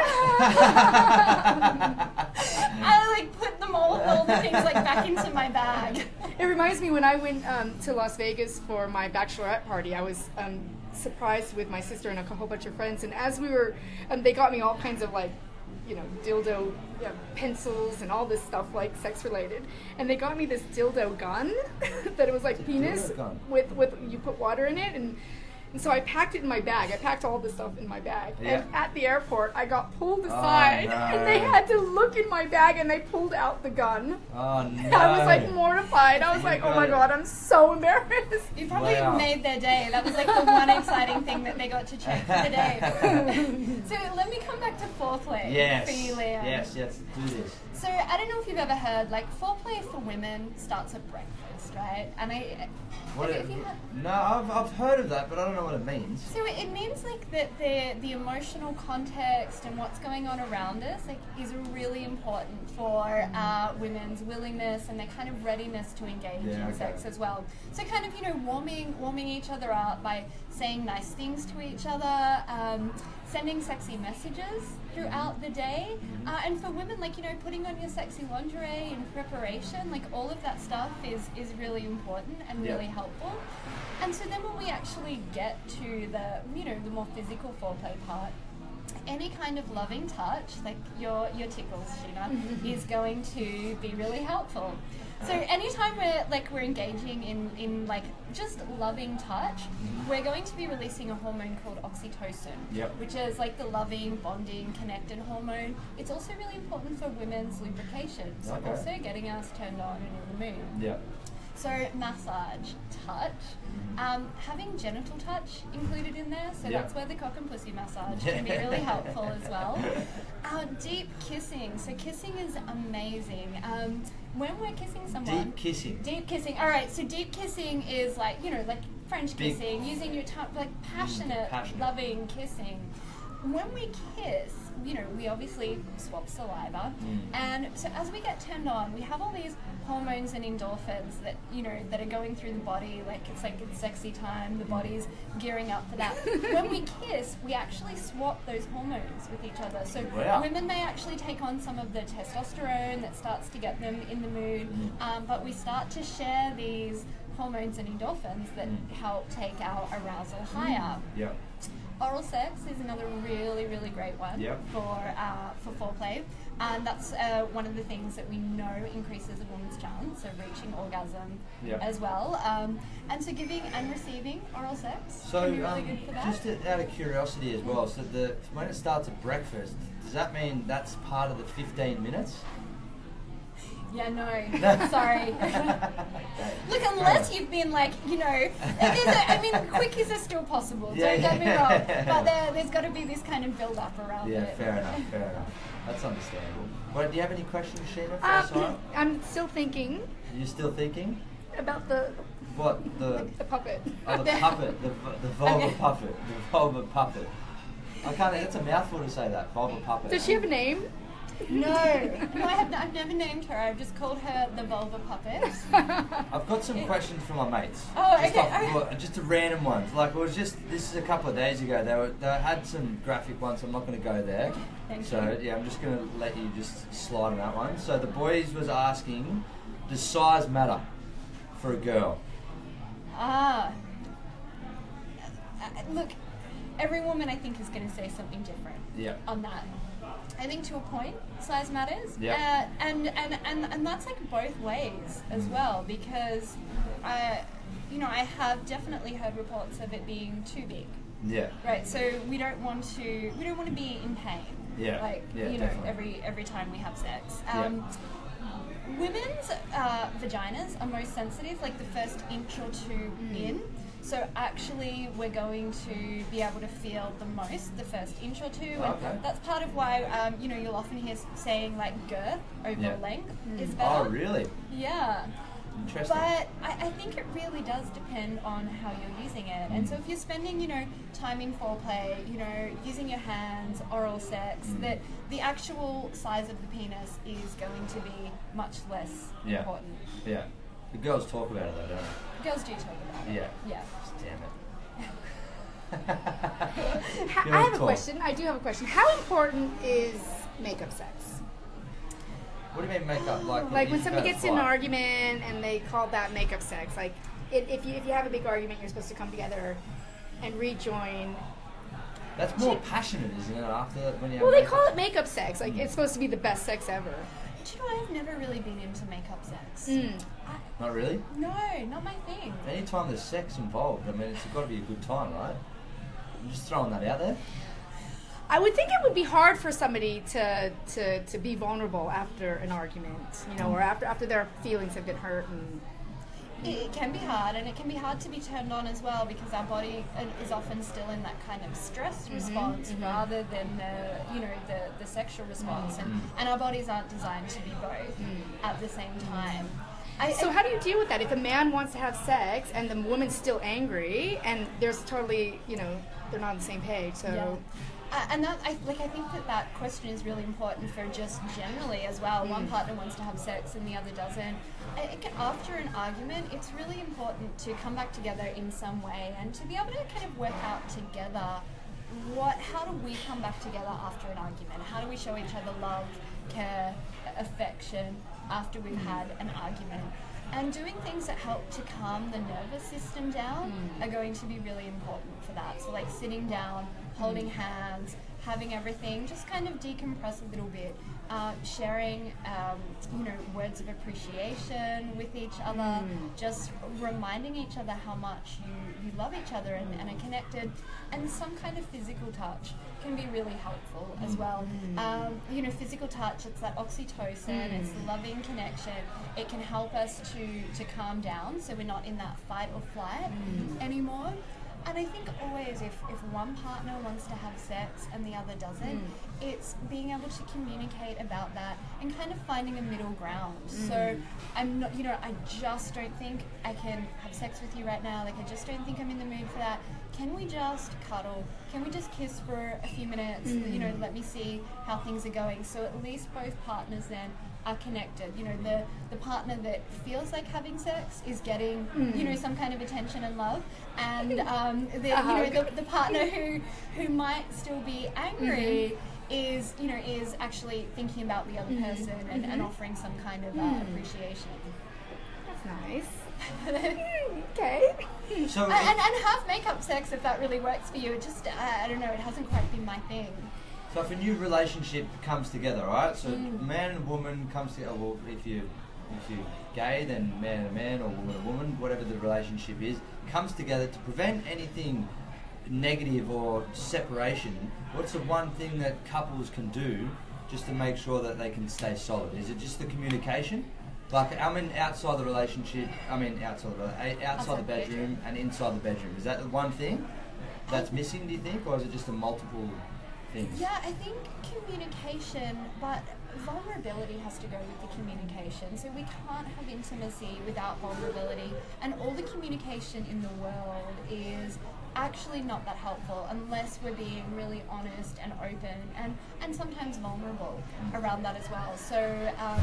I like put them all, all the things like back into my bag. It reminds me when I went um, to Las Vegas for my bachelorette party. I was um, surprised with my sister and a whole bunch of friends, and as we were, um, they got me all kinds of like, you know, dildo uh, pencils and all this stuff like sex related, and they got me this dildo gun that it was like penis with with you put water in it and. And so I packed it in my bag. I packed all this stuff in my bag. Yeah. And at the airport, I got pulled oh, aside, and they had to look in my bag, and they pulled out the gun. Oh no. I was like mortified. I was oh like, oh my god, I'm so embarrassed. You probably Wow. made their day. That was like the one exciting thing that they got to check for the day. so let me come back to foreplay Yes. for you, Liam. Yes, yes, do this. So I don't know if you've ever heard like foreplay for women starts at breakfast, right? And I, What it- if you had, no, I've, I've heard of that, but I don't know what it means. so it means like that the the emotional context and what's going on around us like is really important for uh, women's willingness and their kind of readiness to engage Yeah, in okay. sex as well. So kind of you know warming warming each other up by saying nice things to each other, um, sending sexy messages throughout the day. Mm-hmm. Uh, and for women, like, you know, putting on your sexy lingerie in preparation, like, all of that stuff is, is really important and Yeah. really helpful. And so then when we actually get to the, you know, the more physical foreplay part, any kind of loving touch, like your your tickles, Sheena, mm-hmm. is going to be really helpful. So anytime we're like we're engaging in, in like just loving touch, mm-hmm. we're going to be releasing a hormone called oxytocin, Yep. which is like the loving, bonding, connected hormone. It's also really important for women's lubrication, so Okay. also getting us turned on and in the mood. Yeah. So massage, touch, um, having genital touch included in there, so Yeah. that's where the cock and pussy massage can be really helpful as well. Uh, deep kissing, so kissing is amazing. Um, when we're kissing someone, Deep kissing. Deep kissing. All right. So deep kissing is like you know, like French Big- kissing, using your tongue, like passionate, passionate. loving kissing. When we kiss, you know, we obviously swap saliva, Mm. and so as we get turned on, we have all these hormones and endorphins that you know that are going through the body. Like it's like it's sexy time. The body's gearing up for that. when we kiss, we actually swap those hormones with each other. So Wow. women may actually take on some of the testosterone that starts to get them in the mood, Mm. um, but we start to share these hormones and endorphins that Mm. help take our arousal higher. Yeah. Oral sex is another really, really great one Yep. for uh, for foreplay, and that's uh, one of the things that we know increases a woman's chance of reaching orgasm Yep. as well. Um, and so, giving and receiving oral sex So, can be really um, good for that. just out of curiosity as well, so the when it starts at breakfast, does that mean that's part of the 15 minutes? Yeah, no, sorry. Look, unless you've been like, you know, there's a, I mean, quickies are still possible. Yeah, don't get me wrong, but there, there's got to be this kind of build up around Yeah, it. fair enough, fair enough. That's understandable. Well, do you have any questions, Sheena, for Um, us? I'm still thinking You still thinking? about the What the the puppet. oh, the puppet, the, the vulva Okay. puppet, the vulva puppet. I can't. It's a mouthful to say that vulva puppet. Does she have a name? No, no, I have. n- I've never named her. I've just called her the vulva puppet. I've got some questions for my mates. Oh, just okay, off- okay. just a random ones. Like it was just this is a couple of days ago. They were they had some graphic ones. I'm not going to go there. thank so yeah, I'm just going to let you just slide on that one. So the boys was asking, does size matter for a girl? Ah. Uh, look, every woman I think is going to say something different Yeah. on that. I think to a point, size matters. Yeah. Uh, and, and, and, and that's like both ways as well because I, you know, I have definitely heard reports of it being too big. Yeah. Right, so we don't want to we don't want to be in pain. Yeah, Like yeah, you know, definitely. every every time we have sex. Yeah. Um, Women's uh, vaginas are most sensitive, like the first inch or two in. So actually, we're going to be able to feel the most the first inch or two, and Okay. that's part of why um, you know you'll often hear saying like girth over Yeah. length is better. Oh, really? Yeah. Interesting. But I, I think it really does depend on how you're using it. And so if you're spending, you know, time in foreplay, you know, using your hands, oral sex, Mm. that the actual size of the penis is going to be much less Yeah. important. yeah. The girls talk about it though, don't they? Girls do talk about it. Yeah. Yeah. Damn it. I us have a question. I do have a question. How important is makeup sex? What do you mean makeup? Like, Like when somebody gets in an argument and they call that makeup sex, like it, if you if you have a big argument, you're supposed to come together and rejoin. That's more passionate, isn't it? After when you have Well, they call it makeup sex. Like it's supposed to be the best sex ever. Do you know, I've never really been into makeup sex. Mm. I, Not really. no, not my thing. Anytime there's sex involved, I mean, it's got to be a good time, right? I'm just throwing that out there. I would think it would be hard for somebody to, to, to be vulnerable after an argument, you know, or mm. after after their feelings have been hurt and It, it can be hard, and it can be hard to be turned on as well because our body uh, is often still in that kind of stress mm-hmm, response mm-hmm. rather than the you know the, the sexual response, and, mm. and our bodies aren't designed to be both mm. at the same time. I, So I- how do you deal with that? If a man wants to have sex and the woman's still angry and there's totally, you know, they're not on the same page. So Yeah. Uh, and that, I, like, I think that that question is really important for just generally as well. One partner wants to have sex and the other doesn't. I think after an argument, it's really important to come back together in some way and to be able to kind of work out together what? How do we come back together after an argument? How do we show each other love, care, affection after we've had an argument? And doing things that help to calm the nervous system down are going to be really important for that. So, like sitting down, holding hands, having everything just kind of decompress a little bit, uh, sharing, um, you know, words of appreciation with each other, just reminding each other how much you, you love each other and, and are connected, and some kind of physical touch can be really helpful as mm. well. Mm. Um, you know, physical touch, it's that oxytocin, it's mm. loving connection. It can help us to, to calm down so we're not in that fight or flight anymore. And I think always if, if one partner wants to have sex and the other doesn't, mm. it's being able to communicate about that and kind of finding a middle ground. Mm. So I'm not, you know, I just don't think I can have sex with you right now. Like, I just don't think I'm in the mood for that. Can we just cuddle? Can we just kiss for a few minutes? You know, mm. let me see how things are going. So at least both partners then are connected. You know, the, the partner that feels like having sex is getting, you know, mm. some kind of attention and love. And um, the, you know, the, the partner who, who might still be angry mm-hmm. is, you know, is actually thinking about the other mm-hmm. person and, and mm-hmm. offering some kind of uh, mm. appreciation. That's nice. okay. So and, and, and have makeup sex if that really works for you. It just, I, I don't know, it hasn't quite been my thing. So if a new relationship comes together, right? So Mm. man and woman comes together. Well, if you if you're gay, then man and man, or woman and woman, whatever the relationship is, comes together to prevent anything negative or separation. What's the one thing that couples can do just to make sure that they can stay solid? Is it just the communication? Like I mean, outside the relationship, I mean outside the outside, Outside the bedroom. and inside the bedroom. Is that the one thing that's missing? Do you think, or is it just a multiple things? Yeah, I think communication, but vulnerability has to go with the communication. So we can't have intimacy without vulnerability, and all the communication in the world is actually not that helpful unless we're being really honest and open and, and sometimes vulnerable around that as well. So, um,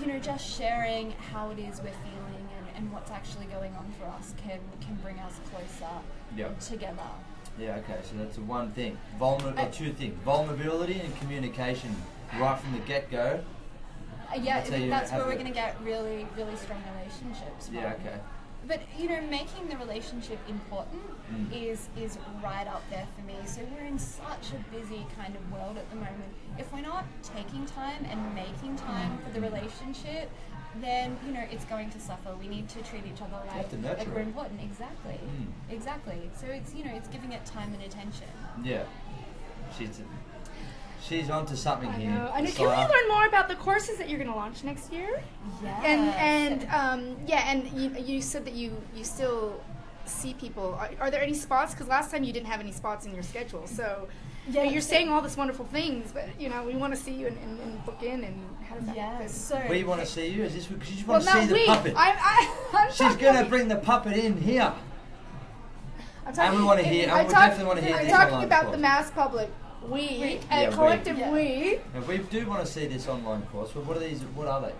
you know, just sharing how it is we're feeling and, and what's actually going on for us can, can bring us closer Yep. together. Yeah, okay, so that's the one thing. Vulner- or two things. Vulnerability and communication right from the get go. Uh, yeah, That's that's where we're going to get really, really strong relationships. From. Yeah, okay. But you know, making the relationship important Mm. is is right up there for me. So we're in such a busy kind of world at the moment. If we're not taking time and making time for the relationship, then you know it's going to suffer. We need to treat each other like, to like we're important. Exactly, Mm. exactly. So it's you know it's giving it time and attention. Yeah. She's she's onto something I here. know. I know. It's Can we like- learn more about the courses that you're going to launch next year? Yeah. And and um, yeah, and you, you said that you you still see people. Are, are there any spots? Because last time you didn't have any spots in your schedule. So Yeah, yeah, you're saying all this wonderful things, but you know we want to see you and, and, and book in. And how does that? yeah. happen? So We want to see you. Is this because you just well, want to not see the we. puppet? I, I, I'm She's gonna bring the puppet in here. I'm And we wanna hear- and I'm we talk- definitely wanna hear I'm this talking about course. the mass public. We, We. a Yeah, we. collective Yeah. we. Now, we do want to see this online course, but what are these? What are they?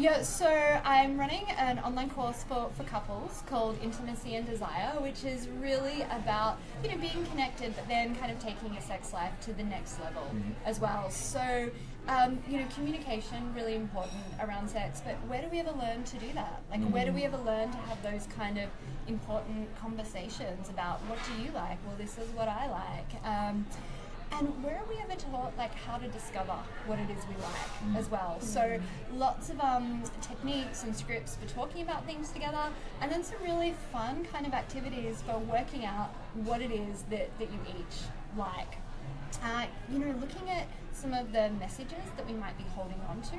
Yeah, so I'm running an online course for, for couples called Intimacy and Desire, which is really about, you know, being connected, but then kind of taking your sex life to the next level as well. So, um, you know, communication, really important around sex, but where do we ever learn to do that? Like, where do we ever learn to have those kind of important conversations about what do you like? Well, this is what I like. Um, and where are we ever taught like how to discover what it is we like as well? So lots of um, techniques and scripts for talking about things together, and then some really fun kind of activities for working out what it is that, that you each like. Uh, you know, looking at some of the messages that we might be holding on to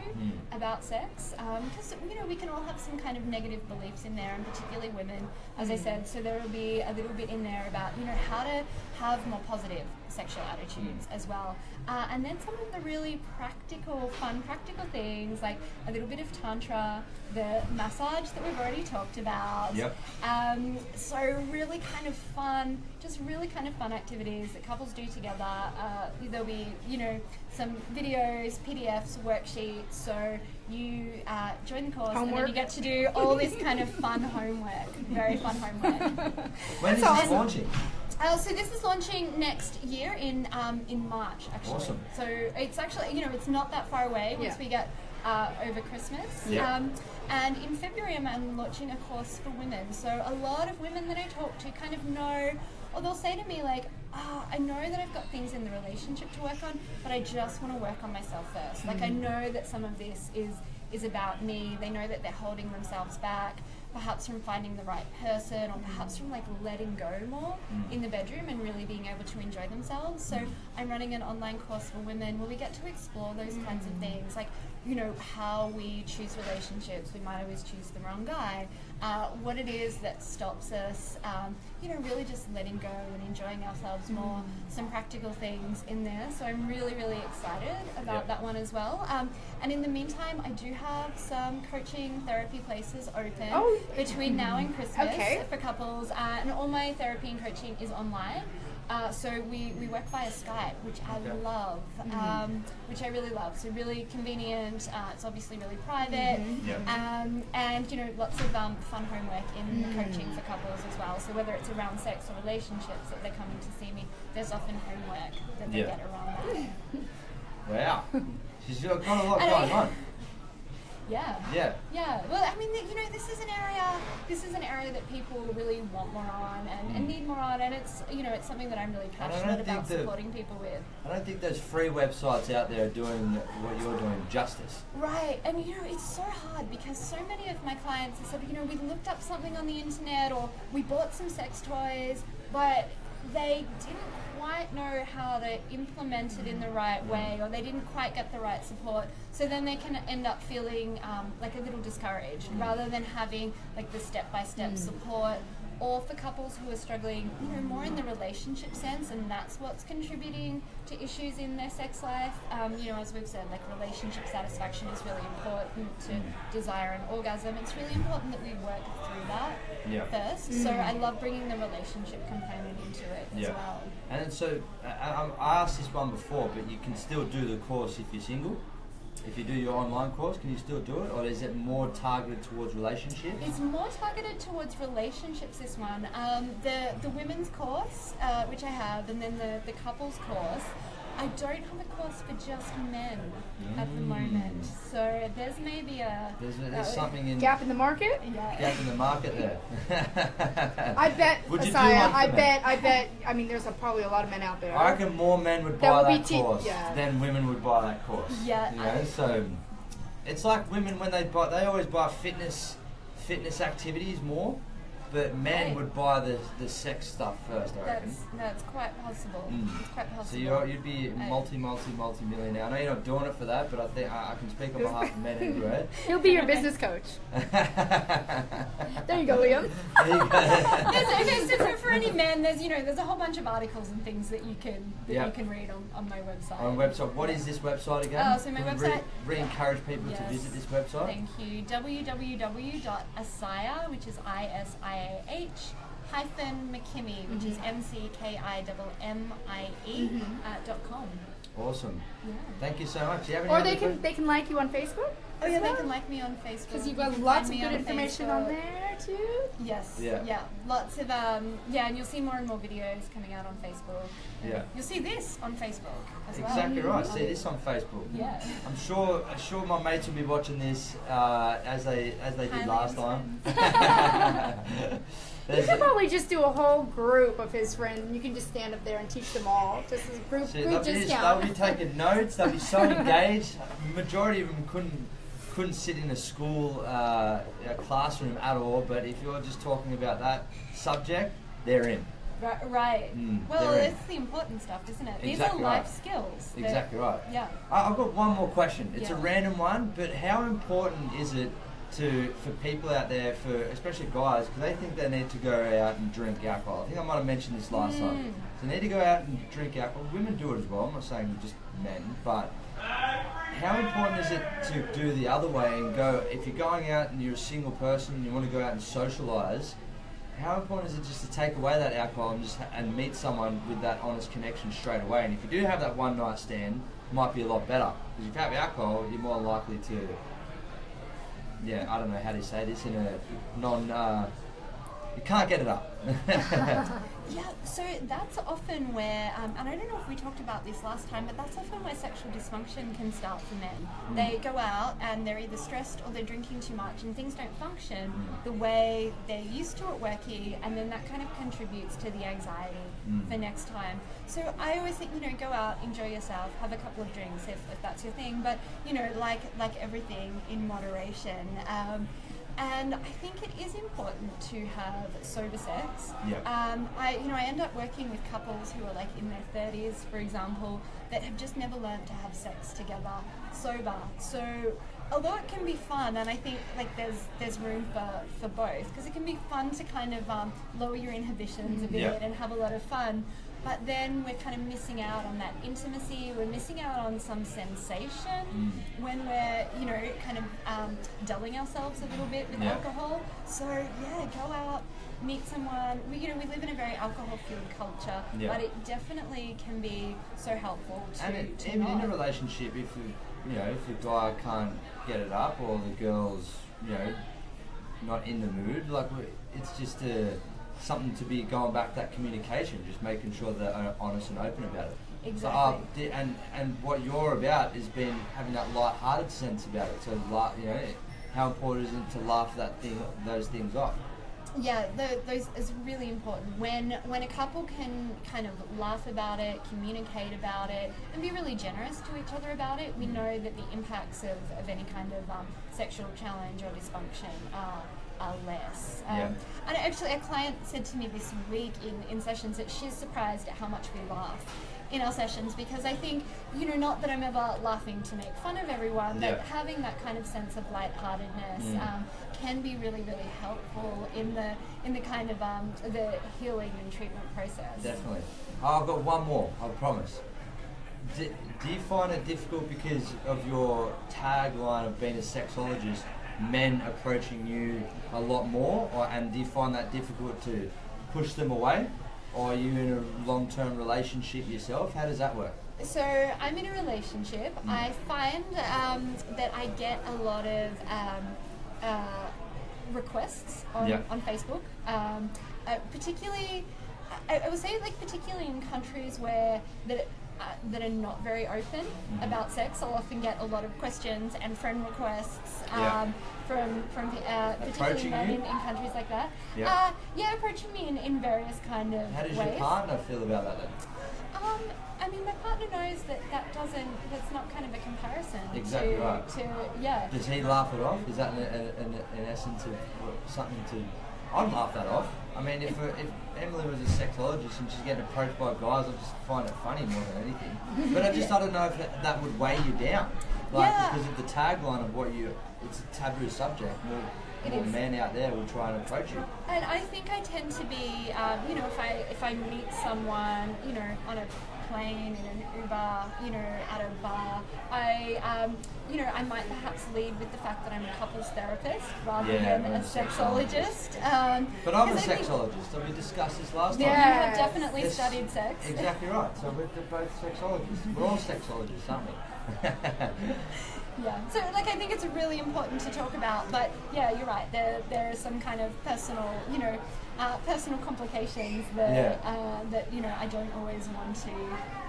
about sex, because you know we can all have some kind of negative beliefs in there, and particularly women, as I said. So there will be a little bit in there about you know how to have more positive sexual attitudes as well, uh, and then some of the really practical, fun, practical things like a little bit of tantra, the massage that we've already talked about. Yep. Um, so really kind of fun, just really kind of fun activities that couples do together. Uh, there'll be, you know, some videos, PDFs, worksheets. So you uh, join the course and then you get to do all this kind of fun homework, very fun homework. When is That's this awesome. launching? Uh, so this is launching next year in um, in March, actually. Awesome. So it's actually you know it's not that far away once Yeah. we get uh, over Christmas. Yeah. Um, and in February, I'm- I'm launching a course for women. So a lot of women that I talk to kind of know, or they'll say to me like, "Ah, I know that I've got things in the relationship to work on, but I just want to work on myself first. Like I know that some of this is is about me. They know that they're holding themselves back, perhaps from finding the right person, or perhaps from like letting go more mm. in the bedroom and really being able to enjoy themselves. So mm. I'm running an online course for women where we get to explore those kinds of mm. things, like you know how we choose relationships. We might always choose the wrong guy. Uh, what it is that stops us, um, you know, really just letting go and enjoying ourselves more. Some practical things in there. So I'm really, really excited about Yep. that one as well. Um, and in the meantime, I do have some coaching therapy places open Oh. between now and Christmas Okay. for couples. Uh, and all my therapy and coaching is online. Uh, so we, we work via Skype, which I Okay. love, um, which I really love. So really convenient. Uh, it's obviously really private, Yeah. um, and you know lots of um, fun homework in the coaching for couples as well. So whether it's around sex or relationships that they're coming to see me, there's often homework that they Yeah. get around that. Wow. She's got quite a lot And going on. Yeah. Yeah. Yeah, well, I mean, you know, this is an area. This is an area that people really want more on and, and hmm. need more on, and it's you know, it's something that I'm really passionate about the- supporting people with. I don't think those free websites out there doing what you're doing justice. Right, and you know, it's so hard because so many of my clients have said, you know, we looked up something on the internet or we bought some sex toys, but they didn't quite know how to implement it in the right way or they didn't quite get the right support. So then they can end up feeling um, like a little discouraged rather than having like the step by step support. Or for couples who are struggling, you know, more in the relationship sense, and that's what's contributing to issues in their sex life. Um, you know, as we've said, like relationship satisfaction is really important to mm. desire and orgasm. It's really important that we work through that Yeah. first. So mm. I love bringing the relationship component into it as well. And so I, I, I asked this one before, but you can still do the course if you're single. If you do your online course, can you still do it, or is it more targeted towards relationships? It's more targeted towards relationships. This one, um, the the women's course, uh, which I have, and then the the couples course. I don't have a course for just men at the mm. moment, so there's maybe a There's, there's something in Gap in the market. yeah. gap in the market there. I bet, Would you do Isiah, I me? bet, I bet. I mean, there's a, probably a lot of men out there. I reckon more men would That buy would that te- course yeah. than women would buy that course. Yeah, You know, I- so it's like women when they buy, they always buy fitness, fitness activities more, but men Right. would buy the the sex stuff first. I reckon. That's that's quite possible. Mm. It's quite possible. So you're, you'd be I- multi, multi, multi millionaire. I know you're not doing it for that, but I think I, I can speak on behalf of men anyway. He'll be your business coach. There you go, Liam. There you go. There's- okay, so for, for any men, there's you know there's a whole bunch of articles and things that you can that Yeah. you can read on, on my website. On website, what is this website again? Oh, so my Can we website- Re, encourage people to visit this website. Thank you. www.isiah, which is I S I A H hyphen McKimmie, which is M C K I M I E uh, dot com. Awesome. Yeah. Thank you so much. You Or they can que- they can like you on Facebook. Oh yeah, as they can like me on Facebook. Because you've got can lots of good on information on there too. Yes. Yeah. Yeah. Lots of um. Yeah, and you'll see more and more videos coming out on Facebook. Yeah. You'll see this on Facebook as well. Exactly right. See this on Facebook. Yeah. I'm sure. I'm sure my mates will be watching this uh, as they as they did Highly last time. You could probably just do a whole group of his friends, and you can just stand up there and teach them all. Just as a group, See, group they'll, be, discount. they'll be taking notes. They'll be so engaged. The Majority of them couldn't couldn't sit in a school uh, a classroom at all. But if you're just talking about that subject, they're in. Right. right. Mm, well, it's the important stuff, isn't it? Exactly These are life right. skills. Exactly right. Yeah. I- I've got one more question. It's a random one, but how important is it to for people out there, for especially guys, because they think they need to go out and drink alcohol? I think I might have mentioned this last time. Mm. So they need to go out and drink alcohol. Women do it as well. I'm not saying just men, but how important is it to do the other way and go? If you're going out and you're a single person and you want to go out and socialise. How important is it just to take away that alcohol and just and meet someone with that honest connection straight away? And if you do have that one night stand, it might be a lot better because if you have alcohol, you're more likely to. Yeah, I don't know how to say this in a non. Uh, you can't get it up. Yeah, so that's often where, um, and I don't know if we talked about this last time, but that's often where sexual dysfunction can start for men. They go out and they're either stressed or they're drinking too much, and things don't function the way they're used to at worky, and then that kind of contributes to the anxiety for next time. So I always think, you know, go out, enjoy yourself, have a couple of drinks if, if that's your thing, but you know, like like everything in moderation. Um, and I think it is important to have sober sex. Yeah. Um, I, you know, I end up working with couples who are like in their thirties, for example, that have just never learned to have sex together sober. So, although it can be fun, and I think like there's there's room for for both, because it can be fun to kind of um, lower your inhibitions a bit and have a lot of fun. But then we're kind of missing out on that intimacy. We're missing out on some sensation when we're, you know, kind of um, dulling ourselves a little bit with Yeah. alcohol. So yeah, go out, meet someone. We, you know, we live in a very alcohol-fueled culture, Yeah. but it definitely can be so helpful to, And it, to in, in a relationship, if you, you know, if the guy can't get it up or the girl's, you know, not in the mood, like it's just a, something to be going back that communication, just making sure that they're honest and open about it. So, Exactly. uh, and and what you're about is being having that light-hearted sense about it. So, you know, how important is it to laugh that thing, those things off? Yeah, tho- those is really important. When when a couple can kind of laugh about it, communicate about it, and be really generous to each other about it, we know that the impacts of, of any kind of um, sexual challenge or dysfunction are, are less. Um, Yeah. And actually, a client said to me this week in, in sessions that she's surprised at how much we laugh in our sessions because I think, you know, not that I'm ever laughing to make fun of everyone, but Yeah. having that kind of sense of lightheartedness Mm. um, can be really, really helpful in the in the kind of um, the healing and treatment process. Definitely. Oh, I've got one more, I promise. Do, do you find it difficult because of your tagline of being a sexologist, men approaching you a lot more? Or, and do you find that difficult to push them away? Or are you in a long term relationship yourself? How does that work? So I'm in a relationship. Mm. I find um, that I get a lot of um, uh, requests on, Yeah. on Facebook, um, uh, particularly. I, I would say, like particularly in countries where that. Uh, that are not very open Mm-hmm. about sex. I'll often get a lot of questions and friend requests um, Yeah. from from uh, particularly men in, in countries like that. Yeah. Uh, yeah, approaching me in, in various kind of How does ways. your partner feel about that then? Um, I mean, my partner knows that that doesn't, that's not kind of a comparison. Exactly to, right. To, yeah. Does he laugh it off? Is that an, an, an essence of something to. I'd laugh that off. I mean, if, if Emily was a sexologist and she's getting approached by guys, I'd just find it funny more than anything. But I just, I don't know if that, that would weigh you down. Like, Yeah. because of the tagline of what you. It's a taboo subject. More, more men out there will try and approach you. And I think I tend to be, um, you know, if I if I meet someone, you know, on a plane in an Uber, you know, at a bar, I, um, you know, I might perhaps lead with the fact that I'm a couples therapist rather Yeah, than a a sexologist. Um, But I'm a 'cause I think sexologist. Have we discussed this last You time? Yeah. You have definitely Yes. studied sex. Exactly right. So we're both sexologists. We're all sexologists, aren't we? Yeah. So, like, I think it's really important to talk about. But yeah, you're right. There, there are some kind of personal, you know, uh, personal complications that Yeah. uh, that you know I don't always want to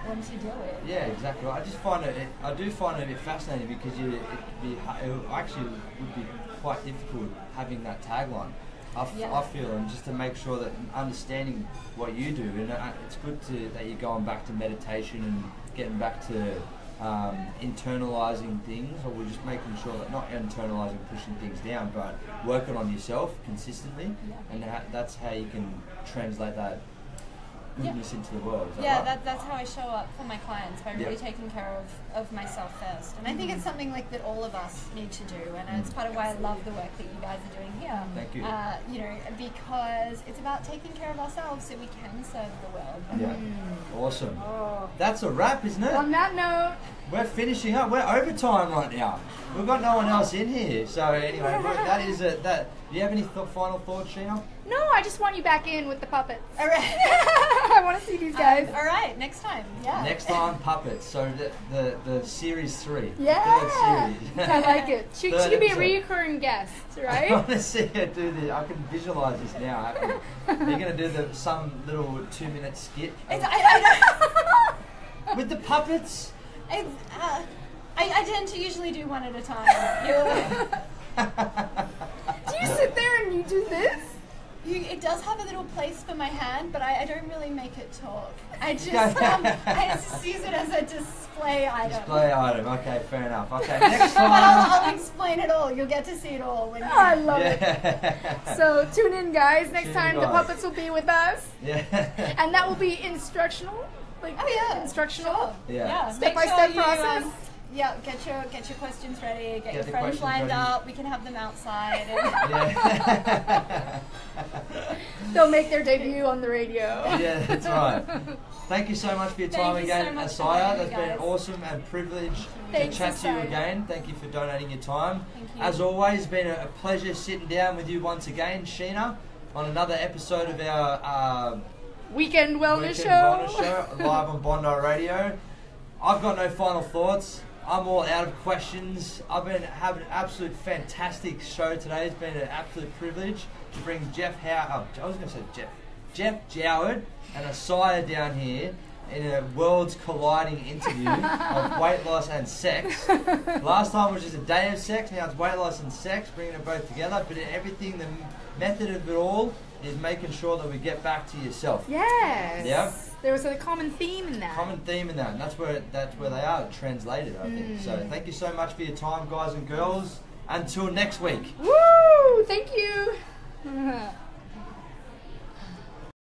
want to deal with. Yeah, exactly. I just find it, it I do find it a bit fascinating because you, it be, it actually would be quite difficult having that tagline. I, f- Yeah. I feel, and just to make sure that understanding what you do, and uh, it's good to, that you're going back to meditation and getting back to um, internalizing things, or we're just making sure that not internalizing, pushing things down, but working on yourself consistently, and ha- that's how you can translate that Yeah. goodness into the world. Yeah, right? that, that's how I show up for my clients by really Yeah. taking care of, of myself first. And I think it's something like that all of us need to do, and it's part of why I love the work that you guys are doing here. Mm. Thank you. Uh, you know, because it's about taking care of ourselves so we can serve the world. Yeah. Awesome. Oh. That's a wrap, isn't it? On that note, We're finishing up. We're overtime right now. We've got no one else in here. So anyway, that is a, that Do you have any th- final thoughts, Sheena? No, I just want you back in with the puppets. All right. I want to see these guys. Um, all right, next time. Yeah. Next time, puppets. So the the, the series three. the Yeah, Third series. I like it. She, she Third could be a episode. recurring guest, I right? want to see her do this. I can visualize this now. You're gonna do the some little two minute skit It's, I, I, with the puppets. it's, uh, I, I tend to usually do one at a time. You, do you sit there and you do this? You, it does have a little place for my hand, but I, I don't really make it talk. I just, um, I just use it as a display item. Display item. Okay, fair enough. Okay, next But time. I'll, I'll explain it all. You'll get to see it all. When Oh, I love it. So tune in, guys. Next Tune in, time the puppets will be with us, yeah. and that will be instructional, like Oh yeah, instructional. Sure. Yeah. Step Make by sure step you, process. um, yeah, get your get your questions ready. Get, Get your friends lined ready. up. We can have them outside. They'll make their debut on the radio. yeah, that's right. Thank you so much for your Thank time you again, so Isiah. That's been awesome and privilege Thanks, to chat to you again. Thank you for donating your time. Thank you. As always, been a a pleasure sitting down with you once again, Sheena, on another episode of our uh, Weekend wellness Weekend show. Wellness Show live on Bondi Radio. I've got no final thoughts. I'm all out of questions. I've been having an absolute fantastic show today. It's been an absolute privilege to bring Geoff Howard. Oh, I was going to say Geoff. Geoff Jowett and Isiah down here in a worlds colliding interview of weight loss and sex. Last time was just a day of sex. Now it's weight loss and sex, bringing it both together. But everything, the method of it all, is making sure that we get back to yourself. Yes. Yeah. There was a common theme in that. common theme in that, and that's where that's where they are translated. I think. So hmm. thank you so much for your time, guys and girls. Until next week. Woo! Thank you.